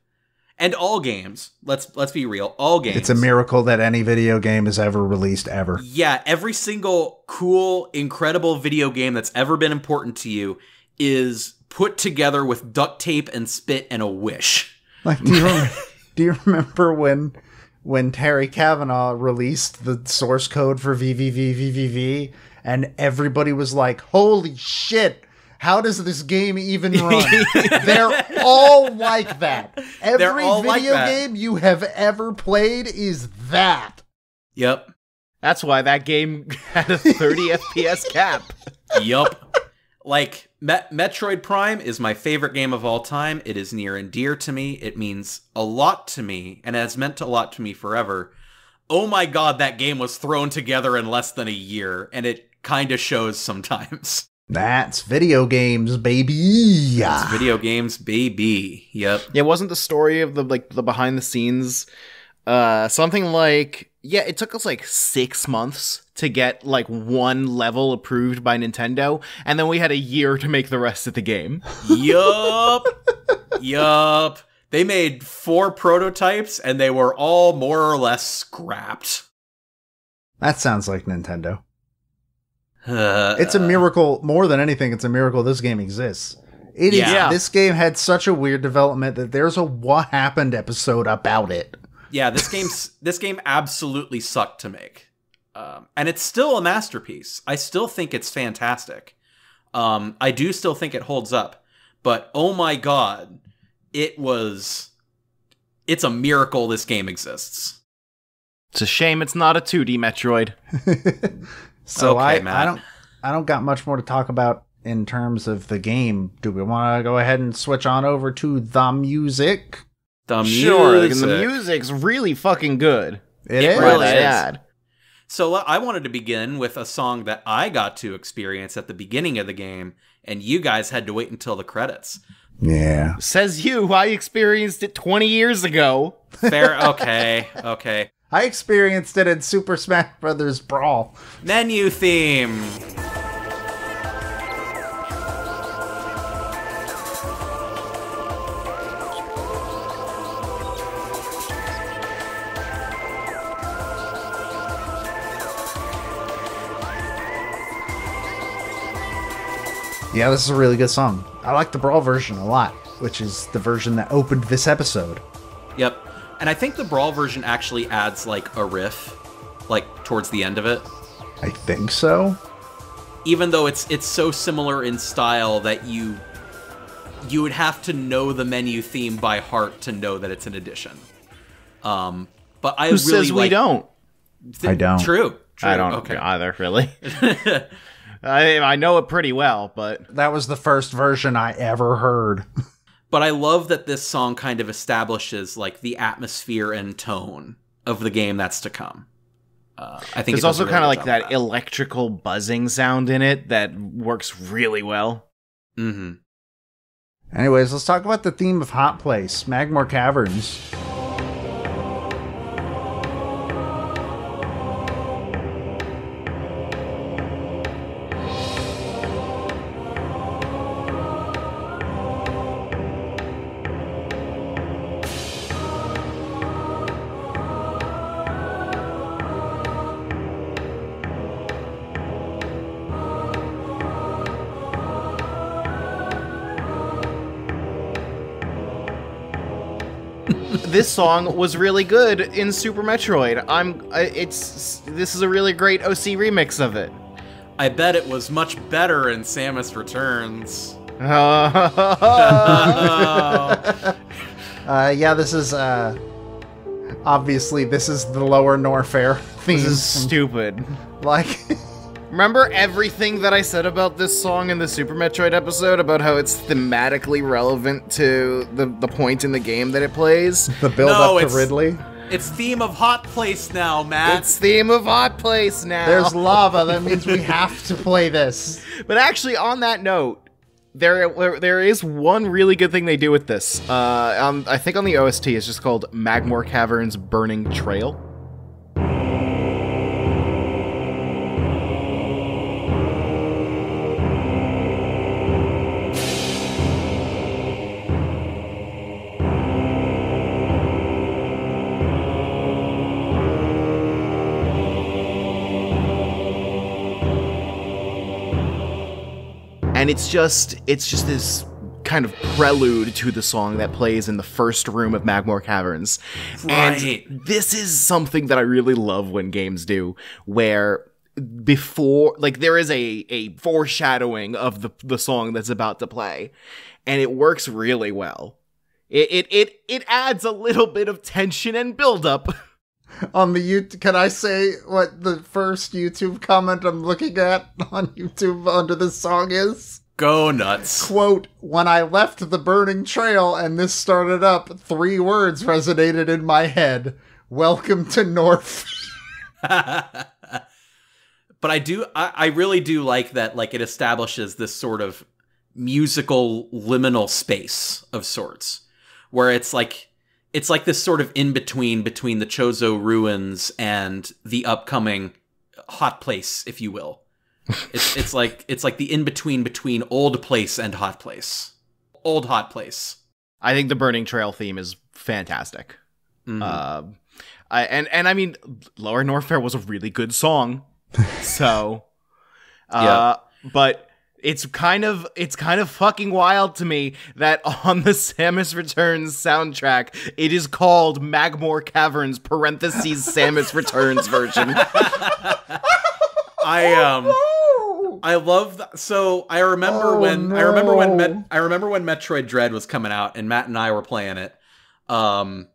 and all games. Let's let's be real. All games. It's a miracle that any video game is ever released ever. Yeah, every single cool, incredible video game that's ever been important to you is put together with duct tape and spit and a wish. Like, do you rem- do you remember when when Terry Cavanagh released the source code for VVVVVV and everybody was like, "Holy shit!" How does this game even run? They're all like that. Every all like video that. game you have ever played is that. Yep. That's why that game had a 30 FPS cap. yup. Like Met- Metroid Prime is my favorite game of all time. It is near and dear to me. It means a lot to me and has meant a lot to me forever. Oh my god, that game was thrown together in less than a year and it kind of shows sometimes. That's video games, baby. It's video games, baby. Yep. Yeah, wasn't the story of the like the behind the scenes uh something like yeah, it took us like 6 months to get like one level approved by Nintendo and then we had a year to make the rest of the game. yup. yup. They made four prototypes and they were all more or less scrapped. That sounds like Nintendo. It's a miracle more than anything. It's a miracle this game exists. It is. Yeah. This game had such a weird development that there's a what happened episode about it. yeah, this game's this game absolutely sucked to make, um, and it's still a masterpiece. I still think it's fantastic. Um, I do still think it holds up, but oh my god, it was. It's a miracle this game exists. It's a shame it's not a 2D Metroid. So Okay, I, Matt. I don't I don't got much more to talk about in terms of the game. Do we want to go ahead and switch on over to the music? The Sure, music. and the music's really fucking good. It It is. really Might is. add. So uh, I wanted to begin with a song that I got to experience at the beginning of the game, and you guys had to wait until the credits. Yeah. Says you, I experienced it 20 years ago. Fair. Okay. Okay. I experienced it in Super Smash Brothers Brawl. Menu theme. Yeah, this is a really good song. I like the Brawl version a lot, which is the version that opened this episode. Yep. And I think the brawl version actually adds like a riff, like towards the end of it. I think so. Even though it's it's so similar in style that you you would have to know the menu theme by heart to know that it's an addition. Um, but I Who really says we don't? Th- I don't. True. True. I don't Okay. either, really. I, I know it pretty well, but That was the first version I ever heard. But I love that this song kind of establishes like the atmosphere and tone of the game that's to come. Uh, I think there's also really kind of like job that electrical buzzing sound in it that works really well. Mm-hmm. Anyways, let's talk about the theme of Hot Place, Magmoor Caverns. This song was really good in Super Metroid. I'm it's this is a really great OC remix of it. I bet it was much better in Samus Returns. Uh, Uh, yeah, this is uh, obviously this is the lower Norfair theme. this is stupid. like, Remember everything that I said about this song in the Super Metroid episode about how it's thematically relevant to the, the point in the game that it plays? the build No, up to it's- Ridley. It's theme of Hot Place now, Matt. It's theme of Hot Place now. There's lava. That means we have to play this. But actually, on that note, there there- there is one really good thing they do with this. Uh, um, I think on the OST, it's just called Magmoor Caverns Burning Trail. It's just it's just this kind of prelude to the song that plays in the first room of Magmoor Caverns. Right. And this is something that I really love when games do where before like there is a a foreshadowing of the the song that's about to play and it works really well. It it it, it adds a little bit of tension and build up On the YouTube, can I say what the first YouTube comment I'm looking at on YouTube under this song is? Go nuts. Quote, when I left the burning trail and this started up, three words resonated in my head. Welcome to North. but I do I, I really do like that like it establishes this sort of musical liminal space of sorts where it's like it's like this sort of in between between the Chozo ruins and the upcoming hot place if you will. It's it's like it's like the in between between old place and hot place. Old hot place. I think the Burning Trail theme is fantastic. Mhm. Um, I, and and I mean, Lower Norfair was a really good song. so, uh, but it's kind of it's kind of fucking wild to me that on the Samus Returns soundtrack, it is called Magmoor Caverns parentheses Samus Returns version. I um I love that. So I remember Oh, when I remember when Met. I remember when Metroid Dread was coming out, and Matt and I were playing it. Um,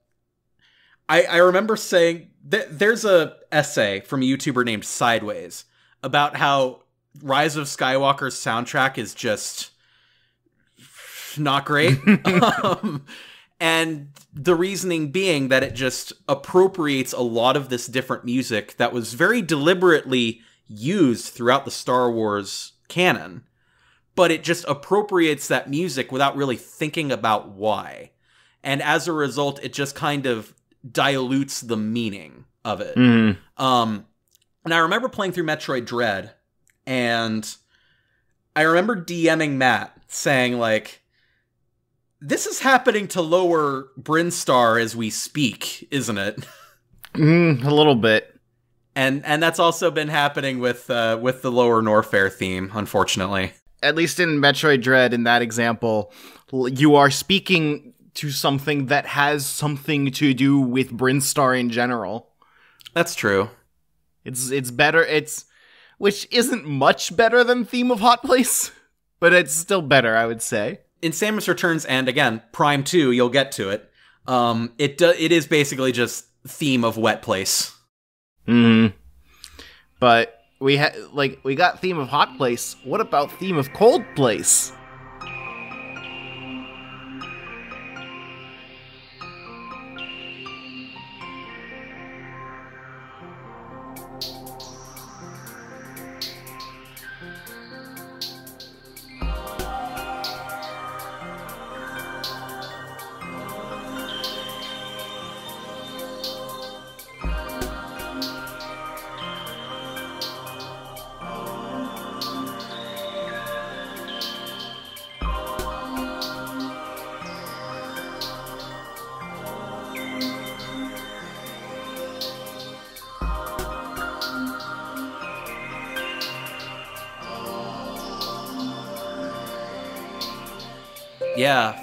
I I remember saying th- there's a essay from a YouTuber named Sideways about how Rise of Skywalker's soundtrack is just not great. um, and the reasoning being that it just appropriates a lot of this different music that was very deliberately used throughout the Star Wars canon, but it just appropriates that music without really thinking about why. And as a result, it just kind of dilutes the meaning of it. Mm-hmm. Um, and I remember playing through Metroid Dread, and I remember DMing Matt saying, like, this is happening to lower Brinstar as we speak, isn't it? Mm, a little bit. And and that's also been happening with uh, with the lower Norfair theme, unfortunately. At least in Metroid Dread, in that example, you are speaking to something that has something to do with Brinstar in general. That's true. It's it's better. It's which isn't much better than Theme of Hot Place, but it's still better, I would say. In Samus Returns and again Prime Two, you'll get to it. Um, it do- it is basically just theme of Wet Place. Hmm. But we had like we got Theme of Hot Place. What about Theme of Cold Place?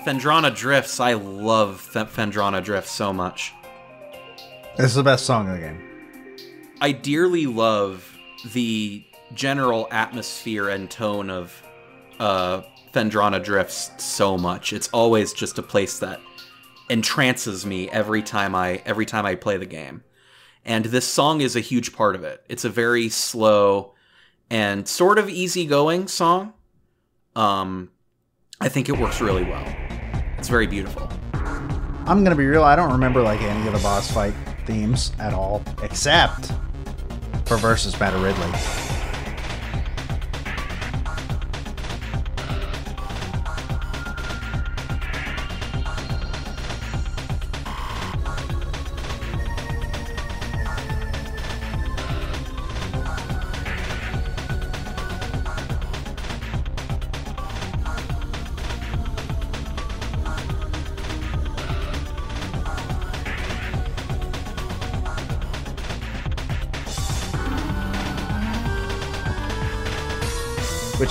Phendrana Drifts. I love Fen- Phendrana Drifts so much. This is the best song in the game. I dearly love the general atmosphere and tone of uh, Phendrana Drifts so much. It's always just a place that entrances me every time I every time I play the game. And this song is a huge part of it. It's a very slow and sort of easygoing song. Um, I think it works really well. It's very beautiful. I'm gonna be real. I don't remember like any of the boss fight themes at all, except for versus Meta Ridley.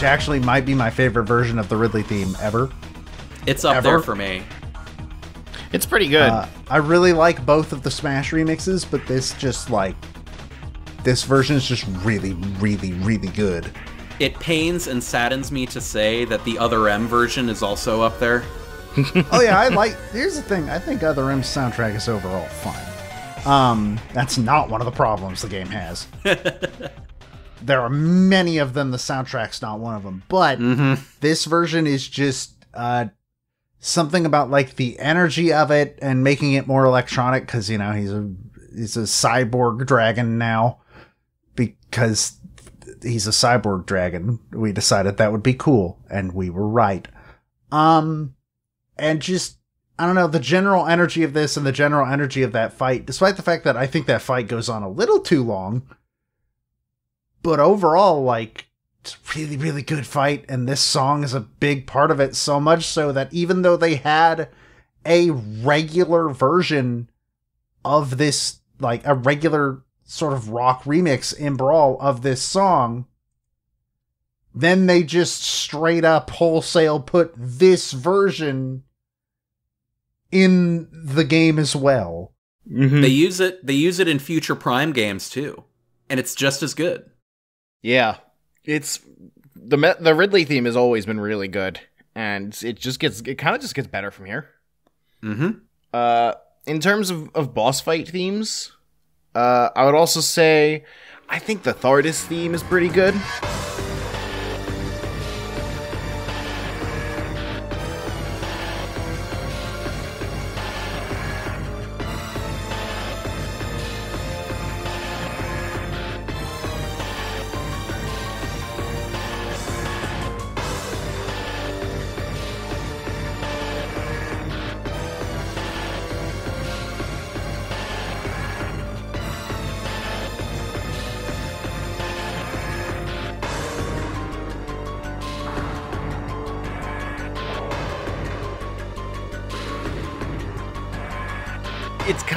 Which actually might be my favorite version of the Ridley theme ever. It's up Ever? there for me. It's pretty good. Uh, I really like both of the Smash remixes, but this just like this version is just really, really, really good. It pains and saddens me to say that the other M version is also up there. oh yeah, I like. Here's the thing: I think Other M's soundtrack is overall fine. Um, that's not one of the problems the game has. there are many of them. The soundtrack's not one of them, but this version is just uh, something about like the energy of it and making it more electronic because you know he's a he's a cyborg dragon now because he's a cyborg dragon. We decided that would be cool, and we were right. Um, and just I don't know the general energy of this and the general energy of that fight, despite the fact that I think that fight goes on a little too long. But overall, like it's a really, really good fight, and this song is a big part of it. So much so that even though they had a regular version of this, like a regular sort of rock remix in Brawl of this song, then they just straight up wholesale put this version in the game as well. Mhm. They use it. They use it in future Prime games too, and it's just as good. Yeah, it's the the Ridley theme has always been really good, and it just gets it kind of just gets better from here. Mm-hmm. Uh, in terms of, of boss fight themes, uh, I would also say I think the Thardus theme is pretty good.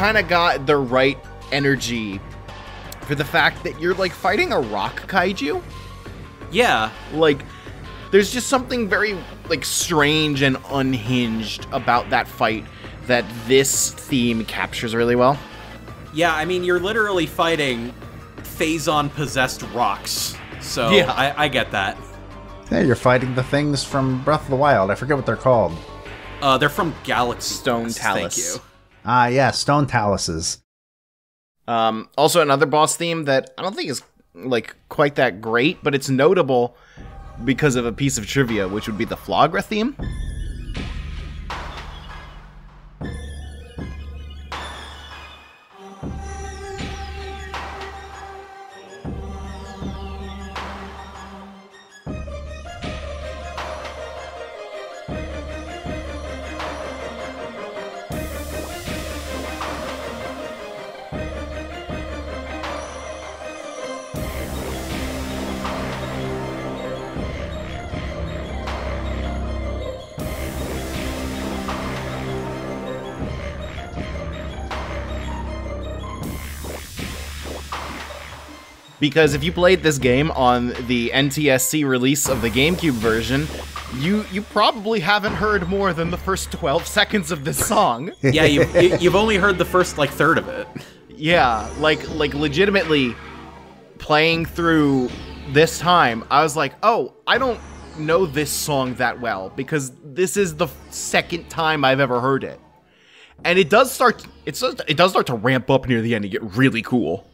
Kind of got the right energy for the fact that you're like fighting a rock kaiju. Yeah, Like, there's just something very like strange and unhinged about that fight that this theme captures really well. yeah. I mean, you're literally fighting phazon possessed rocks. So Yeah. I, I get that. Yeah, you're fighting the things from Breath of the Wild. I forget what they're called. Uh, they're from Galaxy Stone Quest, Talus. Thank you. Ah, yeah, stone taluses. Um, also, another boss theme that I don't think is like quite that great, but it's notable because of a piece of trivia, which would be the Flaahgra theme. Because if you played this game on the NTSC release of the GameCube version, you you probably haven't heard more than the first 12 seconds of this song. Yeah, you, you, you've only heard the first like third of it. yeah, like like legitimately playing through this time, I was like, "Oh, I don't know this song that well because this is the second time I've ever heard it." And it does start it's it does start to ramp up near the end and get really cool.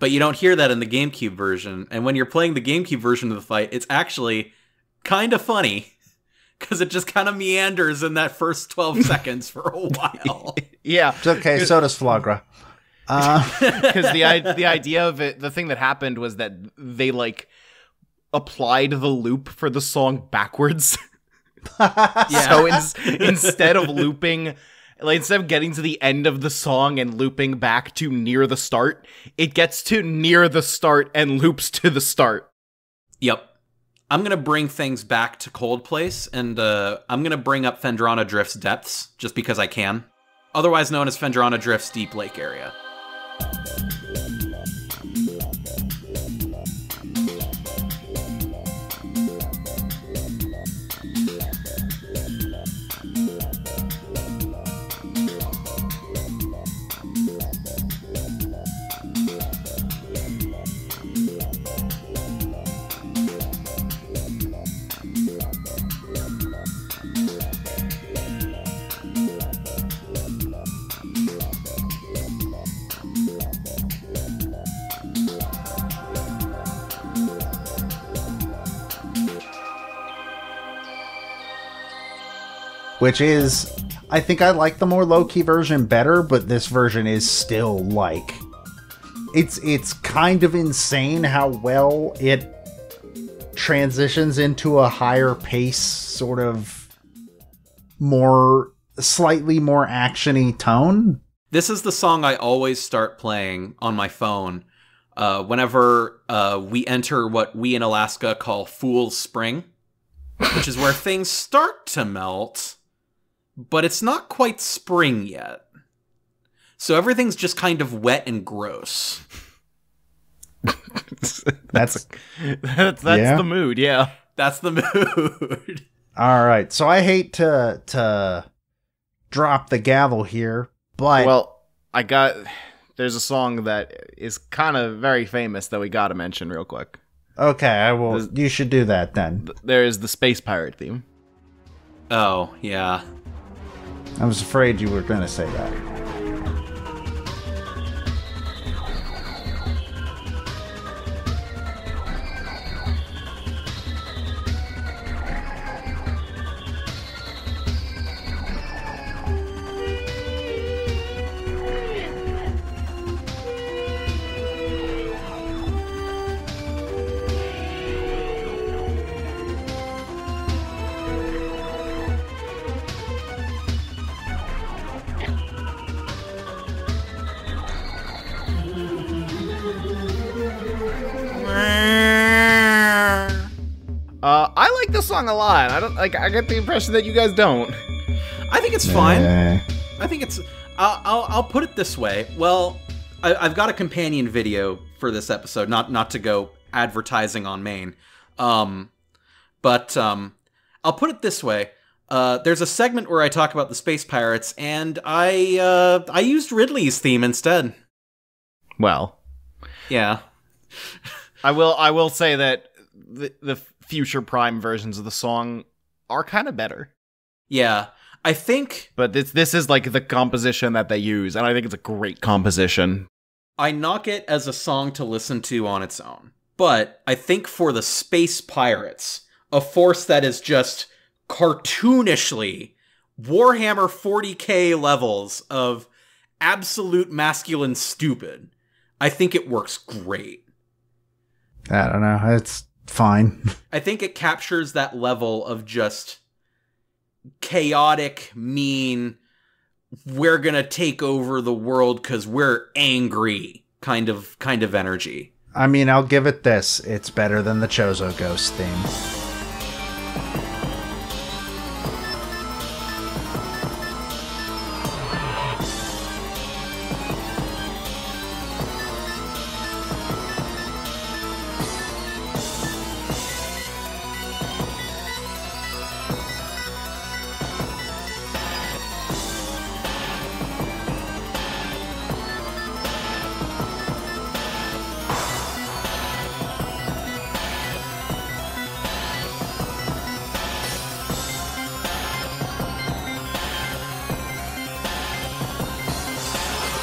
But you don't hear that in the GameCube version. And when you're playing the GameCube version of the fight, it's actually kind of funny because it just kind of meanders in that first 12 seconds for a while. Yeah. It's okay, so does Flaahgra. Uh, because the the idea of it, the thing that happened was that they like applied the loop for the song backwards. So ins- instead of looping, like instead of getting to the end of the song and looping back to near the start, it gets to near the start and loops to the start. Yep. I'm to bring things back to Cold Place, and uh, I'm to bring up Phendrana Drift's depths, just because I can. Otherwise known as Phendrana Drift's Deep Lake area. Which is, I think I like the more low key version better, but this version is still like, it's it's kind of insane how well it transitions into a higher pace, sort of more slightly more actiony tone. This is the song I always start playing on my phone uh, whenever uh, we enter what we in Alaska call Fool's Spring, which is where things start to melt, but it's not quite spring yet. So everything's just kind of wet and gross. That's That's that's Yeah. the mood, yeah. That's the mood. all right. So I hate to to drop the gavel here, but Well, I got there's a song that is kind of very famous that we got to mention real quick. okay, I will. There's- You should do that then. There is the space pirate theme. oh, yeah. I was afraid you were going to say that. Like. I get the impression that you guys don't. I think it's fine. I think it's. I'll, I'll, I'll put it this way. Well, I, I've got a companion video for this episode, not not to go advertising on main. Um, but um, I'll put it this way. Uh, there's a segment where I talk about the space pirates, and I uh, I used Ridley's theme instead. Well, Yeah, I will. I will say that the the future Prime versions of the song are kind of better. yeah. I think But this this is like the composition that they use, and I think it's a great composition. I knock it as a song to listen to on its own. But I think for the space pirates, a force that is just cartoonishly Warhammer 40k levels of absolute masculine stupid, I think it works great. I don't know. It's fine. I think it captures that level of just chaotic, mean, we're gonna take over the world because we're angry kind of kind of energy. I mean, I'll give it this. It's better than the Chozo Ghost theme.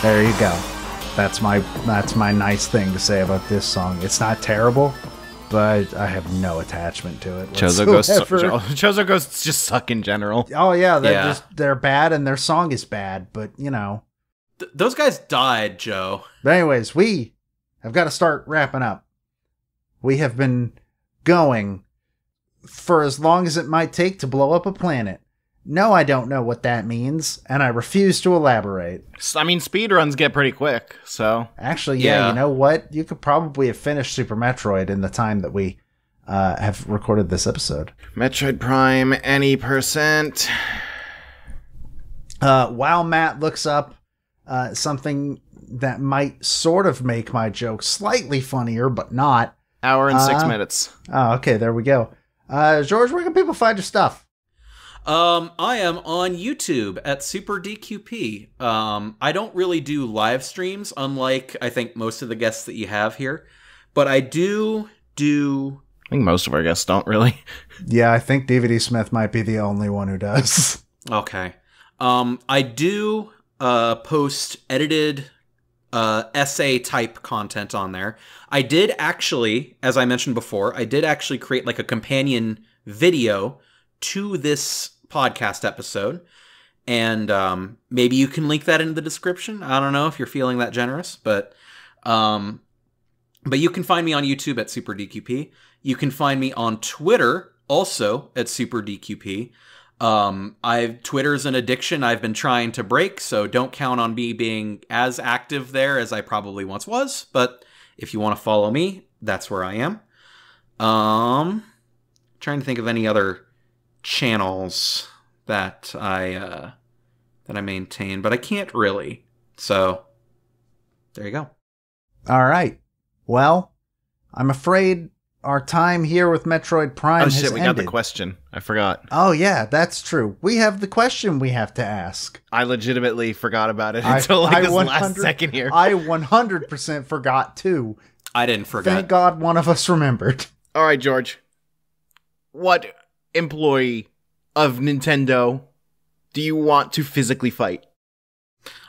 There you go. That's my that's my nice thing to say about this song. It's not terrible, but I have no attachment to it. Chozo Ghosts, whatsoever. Chozo Ghosts just suck in general. Oh yeah, they're Yeah. just they're bad and their song is bad, but you know. Th- those guys died, Joe. But anyways, we have got to start wrapping up. We have been going for as long as it might take to blow up a planet. No, I don't know what that means, and I refuse to elaborate. I mean, speedruns get pretty quick, so Actually, yeah, Yeah. you know what? You could probably have finished Super Metroid in the time that we uh, have recorded this episode. Metroid Prime, any percent. Uh, while Matt looks up uh, something that might sort of make my joke slightly funnier, but not. Hour and six Uh, minutes. Oh, okay, there we go. Uh, George, where can people find your stuff? Um, I am on YouTube at Super DQP. Um, I don't really do live streams, unlike I think most of the guests that you have here, but I do do. I think most of our guests don't really. Yeah, I think DVD Smith might be the only one who does. Okay. Um, I do uh post edited uh essay type content on there. I did actually, as I mentioned before, I did actually create like a companion video to this podcast episode. And um, maybe you can link that in the description. I don't know if you're feeling that generous, but um, but you can find me on YouTube at SuperDQP. You can find me on Twitter also at SuperDQP. Um, I've Twitter's an addiction I've been trying to break, so don't count on me being as active there as I probably once was. But if you want to follow me, that's where I am. Um, trying to think of any other channels that I uh, that I maintain, but I can't really. So there you go. All right. Well, I'm afraid our time here with Metroid Prime Oh has shit, we ended. got the question. I forgot. Oh yeah, that's true. We have the question we have to ask. I legitimately forgot about it I- until like I this 100 last second here. I 100% forgot too. I didn't forget. Thank God one of us remembered. All right, George. What employee of Nintendo do you want to physically fight?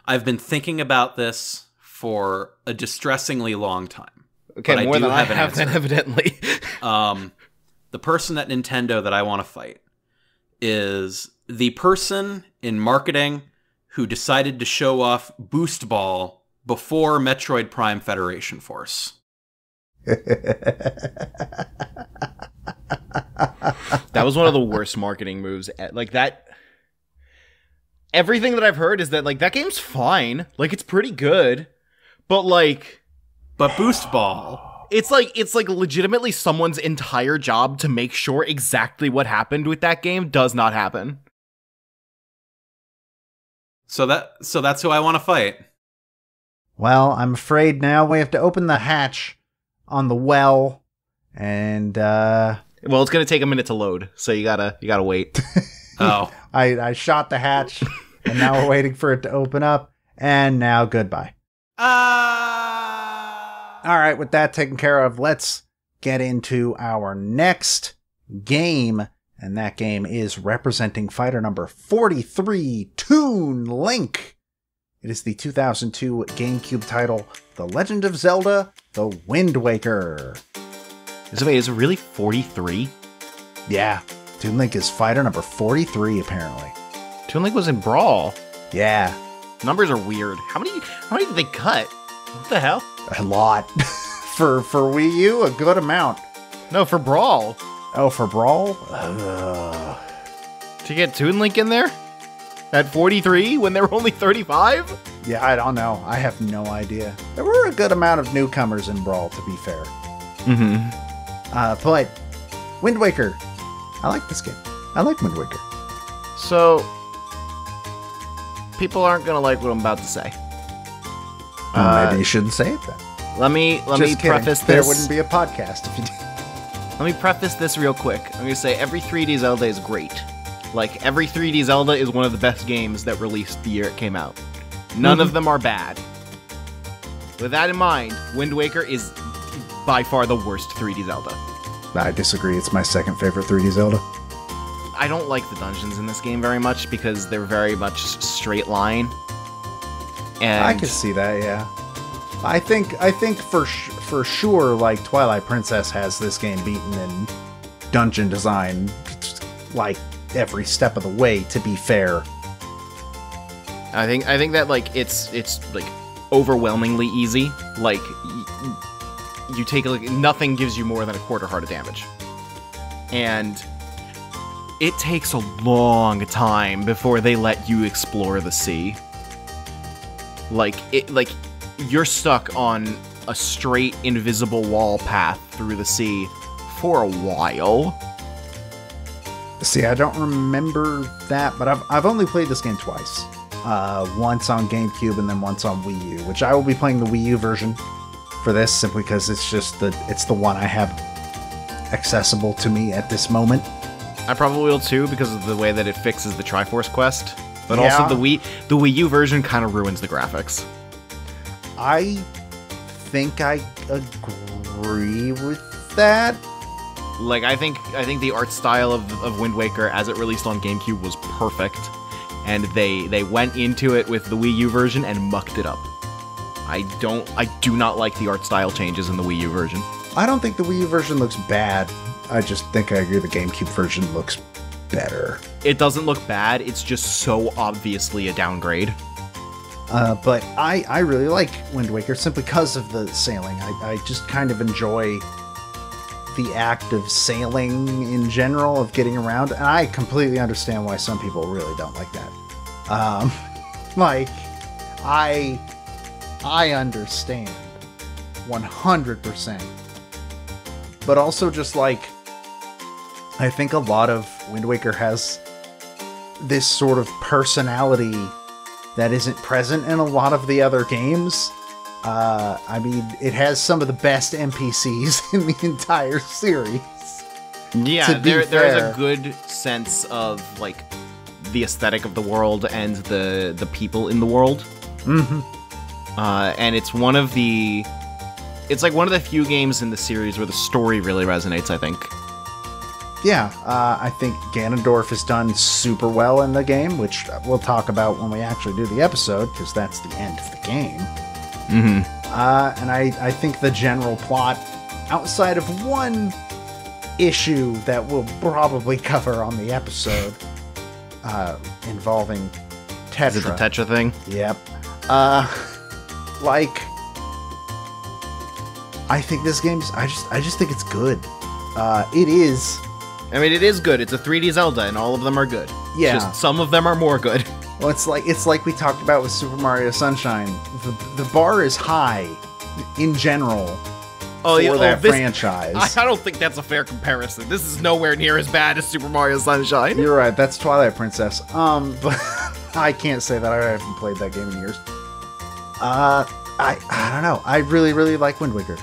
I've been thinking about this for a distressingly long time. Okay, But I more do than I have an have, then evidently. Um, the person at Nintendo that I want to fight is the person in marketing who decided to show off Blast Ball before Metroid Prime Federation Force. That was one of the worst marketing moves. e- Like that. Everything that I've heard is that like that game's fine. Like it's pretty good, but like But Blast Ball, it's like it's like legitimately someone's entire job to make sure exactly what happened with that game does not happen. So that so that's who I want to fight. Well, I'm afraid now we have to open the hatch on the well, and uh, Well, it's gonna take a minute to load, so you gotta you gotta wait. Oh. I I shot the hatch, and now we're waiting for it to open up. And now goodbye. Ah. All right, with that taken care of, let's get into our next game. And that game is representing fighter number 43, Toon Link. It is the 2002 GameCube title, The Legend of Zelda The Wind Waker. Is it, wait, is it really 43? Yeah, Toon Link is fighter number 43, apparently. Toon Link was in Brawl. Yeah, Numbers are weird. How many how many did they cut? What the hell? a lot. for, for Wii U, a good amount. No, for Brawl. Oh, for Brawl? Ugh. To get Toon Link in there? At 43 when they were only 35? Yeah, I don't know. I have no idea. There were a good amount of newcomers in Brawl, to be fair. Mm-hmm. Uh, but Wind Waker, I like this game. I like Wind Waker. So people aren't gonna like what I'm about to say. Oh, Uh, maybe you shouldn't say it then. Let me let Just me kidding. preface this. There wouldn't be a podcast if you did. Let me preface this real quick. I'm gonna say every 3D Zelda is great. Like every 3D Zelda is one of the best games that released the year it came out. None of mhm. them are bad. With that in mind, Wind Waker is by far the worst 3D Zelda. I disagree. It's my second favorite 3D Zelda. I don't like the dungeons in this game very much because they're very much straight line. And I can see that. Yeah. I think I think for sh- for sure, like Twilight Princess has this game beaten in dungeon design, like every step of the way. To be fair, I think I think that like it's it's like overwhelmingly easy. Like you take like nothing gives you more than a quarter heart of damage, and it takes a long time before they let you explore the sea. Like it like you're stuck on a straight invisible wall path through the sea for a while. See, I don't remember that, but I've, I've only played this game twice. Uh, once on GameCube and then once on Wii U, which I will be playing the Wii U version for this simply because it's just the it's the one I have accessible to me at this moment. I probably will too because of the way that it fixes the Triforce quest. But Yeah. also the Wii the Wii U version kind of ruins the graphics. I think I agree with that. Like I think I think the art style of, of Wind Waker as it released on GameCube was perfect. And they they went into it with the Wii U version and mucked it up. I don't I do not like the art style changes in the Wii U version. I don't think the Wii U version looks bad. I just think I agree the GameCube version looks better. It doesn't look bad, it's just so obviously a downgrade. Uh, but I, I really like Wind Waker simply because of the sailing. I, I just kind of enjoy the act of sailing in general, of getting around. And I completely understand why some people really don't like that. Um, like, I, I understand 100%. But also just like, I think a lot of Wind Waker has this sort of personality that isn't present in a lot of the other games. Uh, I mean, it has some of the best NPCs in the entire series. Yeah, there there's a good sense of like the aesthetic of the world and the the people in the world. Mm-hmm. Uh, and it's one of the it's like one of the few games in the series where the story really resonates, I think. Yeah, uh, I think Ganondorf is done super well in the game, which we'll talk about when we actually do the episode, because that's the end of the game. Mm-hmm. Uh, and I, I think the general plot, outside of one issue that we'll probably cover on the episode, uh, involving Tetra. Is it the Tetra thing? Yep. Uh like I think this game's I just I just think it's good. Uh it is I mean, it is good. It's a 3D Zelda, and all of them are good. Yeah. Just some of them are more good. well it's like it's like we talked about with Super Mario Sunshine. The the bar is high in general Oh, for yeah, oh, that this- franchise. I, I don't think that's a fair comparison. This is nowhere near as bad as Super Mario Sunshine. You're right, that's Twilight Princess. Um but I can't say that I haven't played that game in years. Uh, I I don't know. I really really like Wind Waker.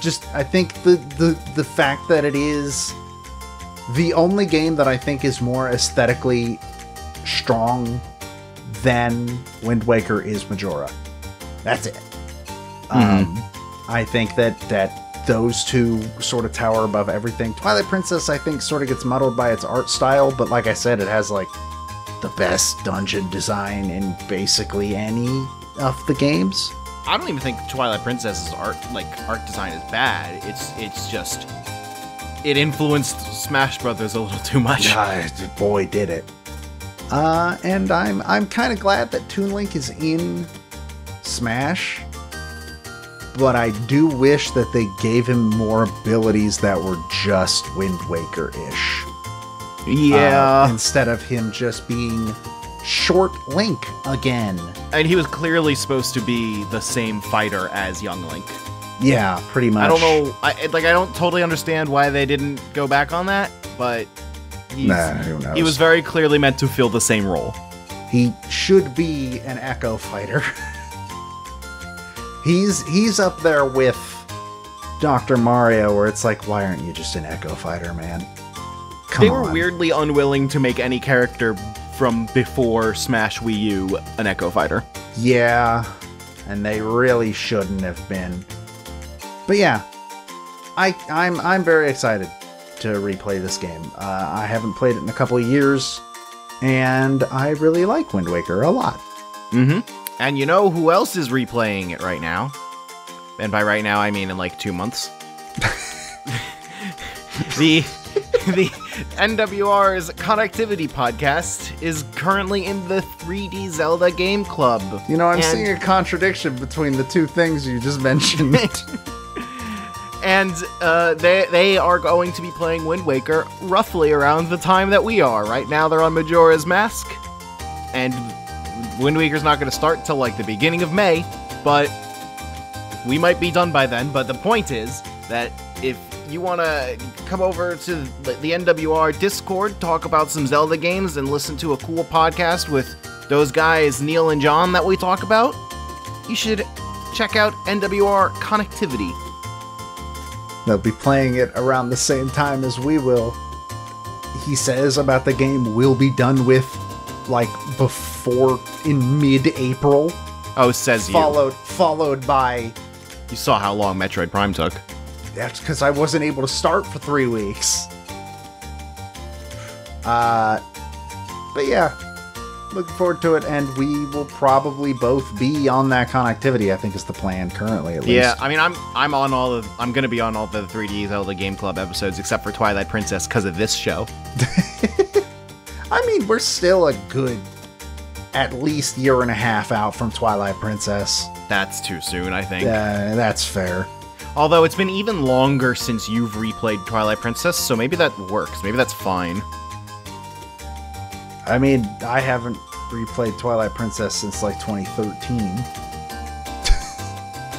Just I think the the the fact that it is the only game that I think is more aesthetically strong than Wind Waker is Majora. That's it. Um, I think that that those two sort of tower above everything. Twilight Princess, I think, sort of gets muddled by its art style, but like I said, it has like the best dungeon design in basically any of the games. I don't even think Twilight Princess's art like art design is bad. It's it's just it influenced Smash Brothers a little too much. Ah, boy, did it. Uh, and I'm I'm kind of glad that Toon Link is in Smash, but I do wish that they gave him more abilities that were just Wind Waker ish. Yeah. instead of him just being short Link again. and he was clearly supposed to be the same fighter as Young Link. Yeah, pretty much. I don't know. I like. I don't totally understand why they didn't go back on that, but Nah, who knows? he was very clearly meant to fill the same role. He should be an Echo fighter. he's he's up there with Dr. Mario, where it's like, why aren't you just an Echo fighter, man? Come they were on. weirdly unwilling to make any character from before Smash Wii U an Echo Fighter. Yeah, and they really shouldn't have been. But yeah, I I'm I'm very excited to replay this game. Uh, I haven't played it in a couple of years, and I really like Wind Waker a lot. Mm-hmm. And you know who else is replaying it right now? And by right now, I mean in like two months. the the NWR's connectivity podcast is currently in the 3D Zelda Game Club. You know, I'm And- seeing a contradiction between the two things you just mentioned. and uh, they they are going to be playing Wind Waker roughly around the time that we are. Right now, they're on Majora's Mask, and Wind Waker's not going to start till like the beginning of May, but we might be done by then. But the point is that if you want to come over to the the NWR Discord, talk about some Zelda games, and listen to a cool podcast with those guys Neil and John that we talk about, you should check out NWR Connectivity. They'll be playing it around the same time as we will. He says about the game "We'll be done with like before in mid-April, Oh, says you. followed followed by You saw how long Metroid Prime took. that's because I wasn't able to start for three weeks. Uh, but yeah, looking forward to it, and we will probably both be on that connectivity. I think is the plan currently, at least. Yeah, I mean, I'm I'm on all of I'm gonna be on all the 3D Zelda Game Club episodes except for Twilight Princess because of this show. I mean, we're still a good, at least year and a half out from Twilight Princess. That's too soon, I think. Uh, that's fair. Although it's been even longer since you've replayed Twilight Princess, so maybe that works. Maybe that's fine. I mean, I haven't replayed Twilight Princess since like 2013.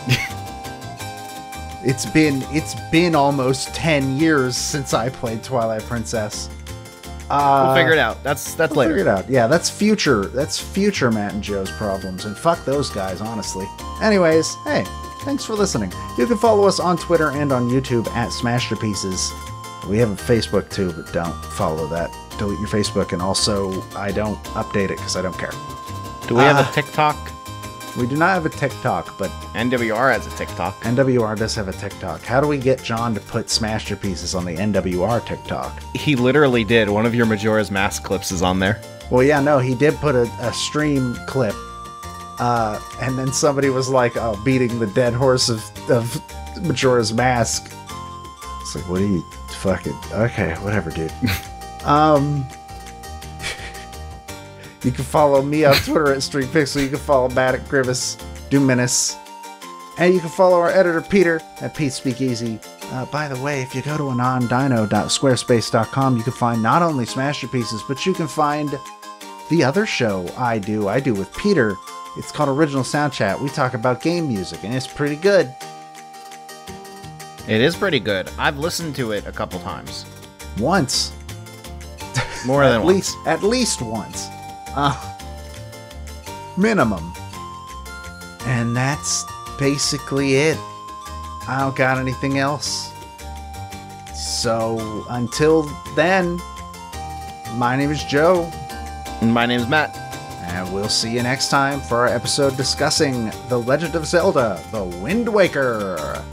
it's been it's been almost 10 years since I played Twilight Princess. Uh, We'll figure it out. That's that's We'll later. figure it out. Yeah, that's future. That's future Matt and Joe's problems, and fuck those guys, honestly. Anyways, hey, thanks for listening. You can follow us on Twitter and on YouTube at Smashterpieces. We have a Facebook too, but don't follow that. Delete your Facebook, and also I don't update it because I don't care. Do we have Ah. a TikTok? We do not have a TikTok, but NWR has a TikTok. NWR does have a TikTok. How do we get John to put Smashterpieces on the NWR TikTok? He literally did. One of your Majora's Mask clips is on there. Well, yeah, no, he did put a, a stream clip, uh, and then somebody was like, "Oh, beating the dead horse of of Majora's Mask." It's like, what are you fucking? Okay, whatever, dude. um, you can follow me on Twitter at StreamPixel. You can follow Matt at Grievous Dominus, and you can follow our editor Peter at Pete Speakeasy. Uh, by the way, if you go to anondino.squarespace.com, you can find not only Smashterpieces, but you can find the other show I do, I do with Peter. It's called Original Sound Chat. We talk about game music, and it's pretty good. It is pretty good. I've listened to it a couple times. Once, More at than once. least, at least once. Uh, minimum. And that's basically it. I don't got anything else. So until then, my name is Joe, And my name is Matt. and we'll see you next time for our episode discussing The Legend of Zelda The Wind Waker.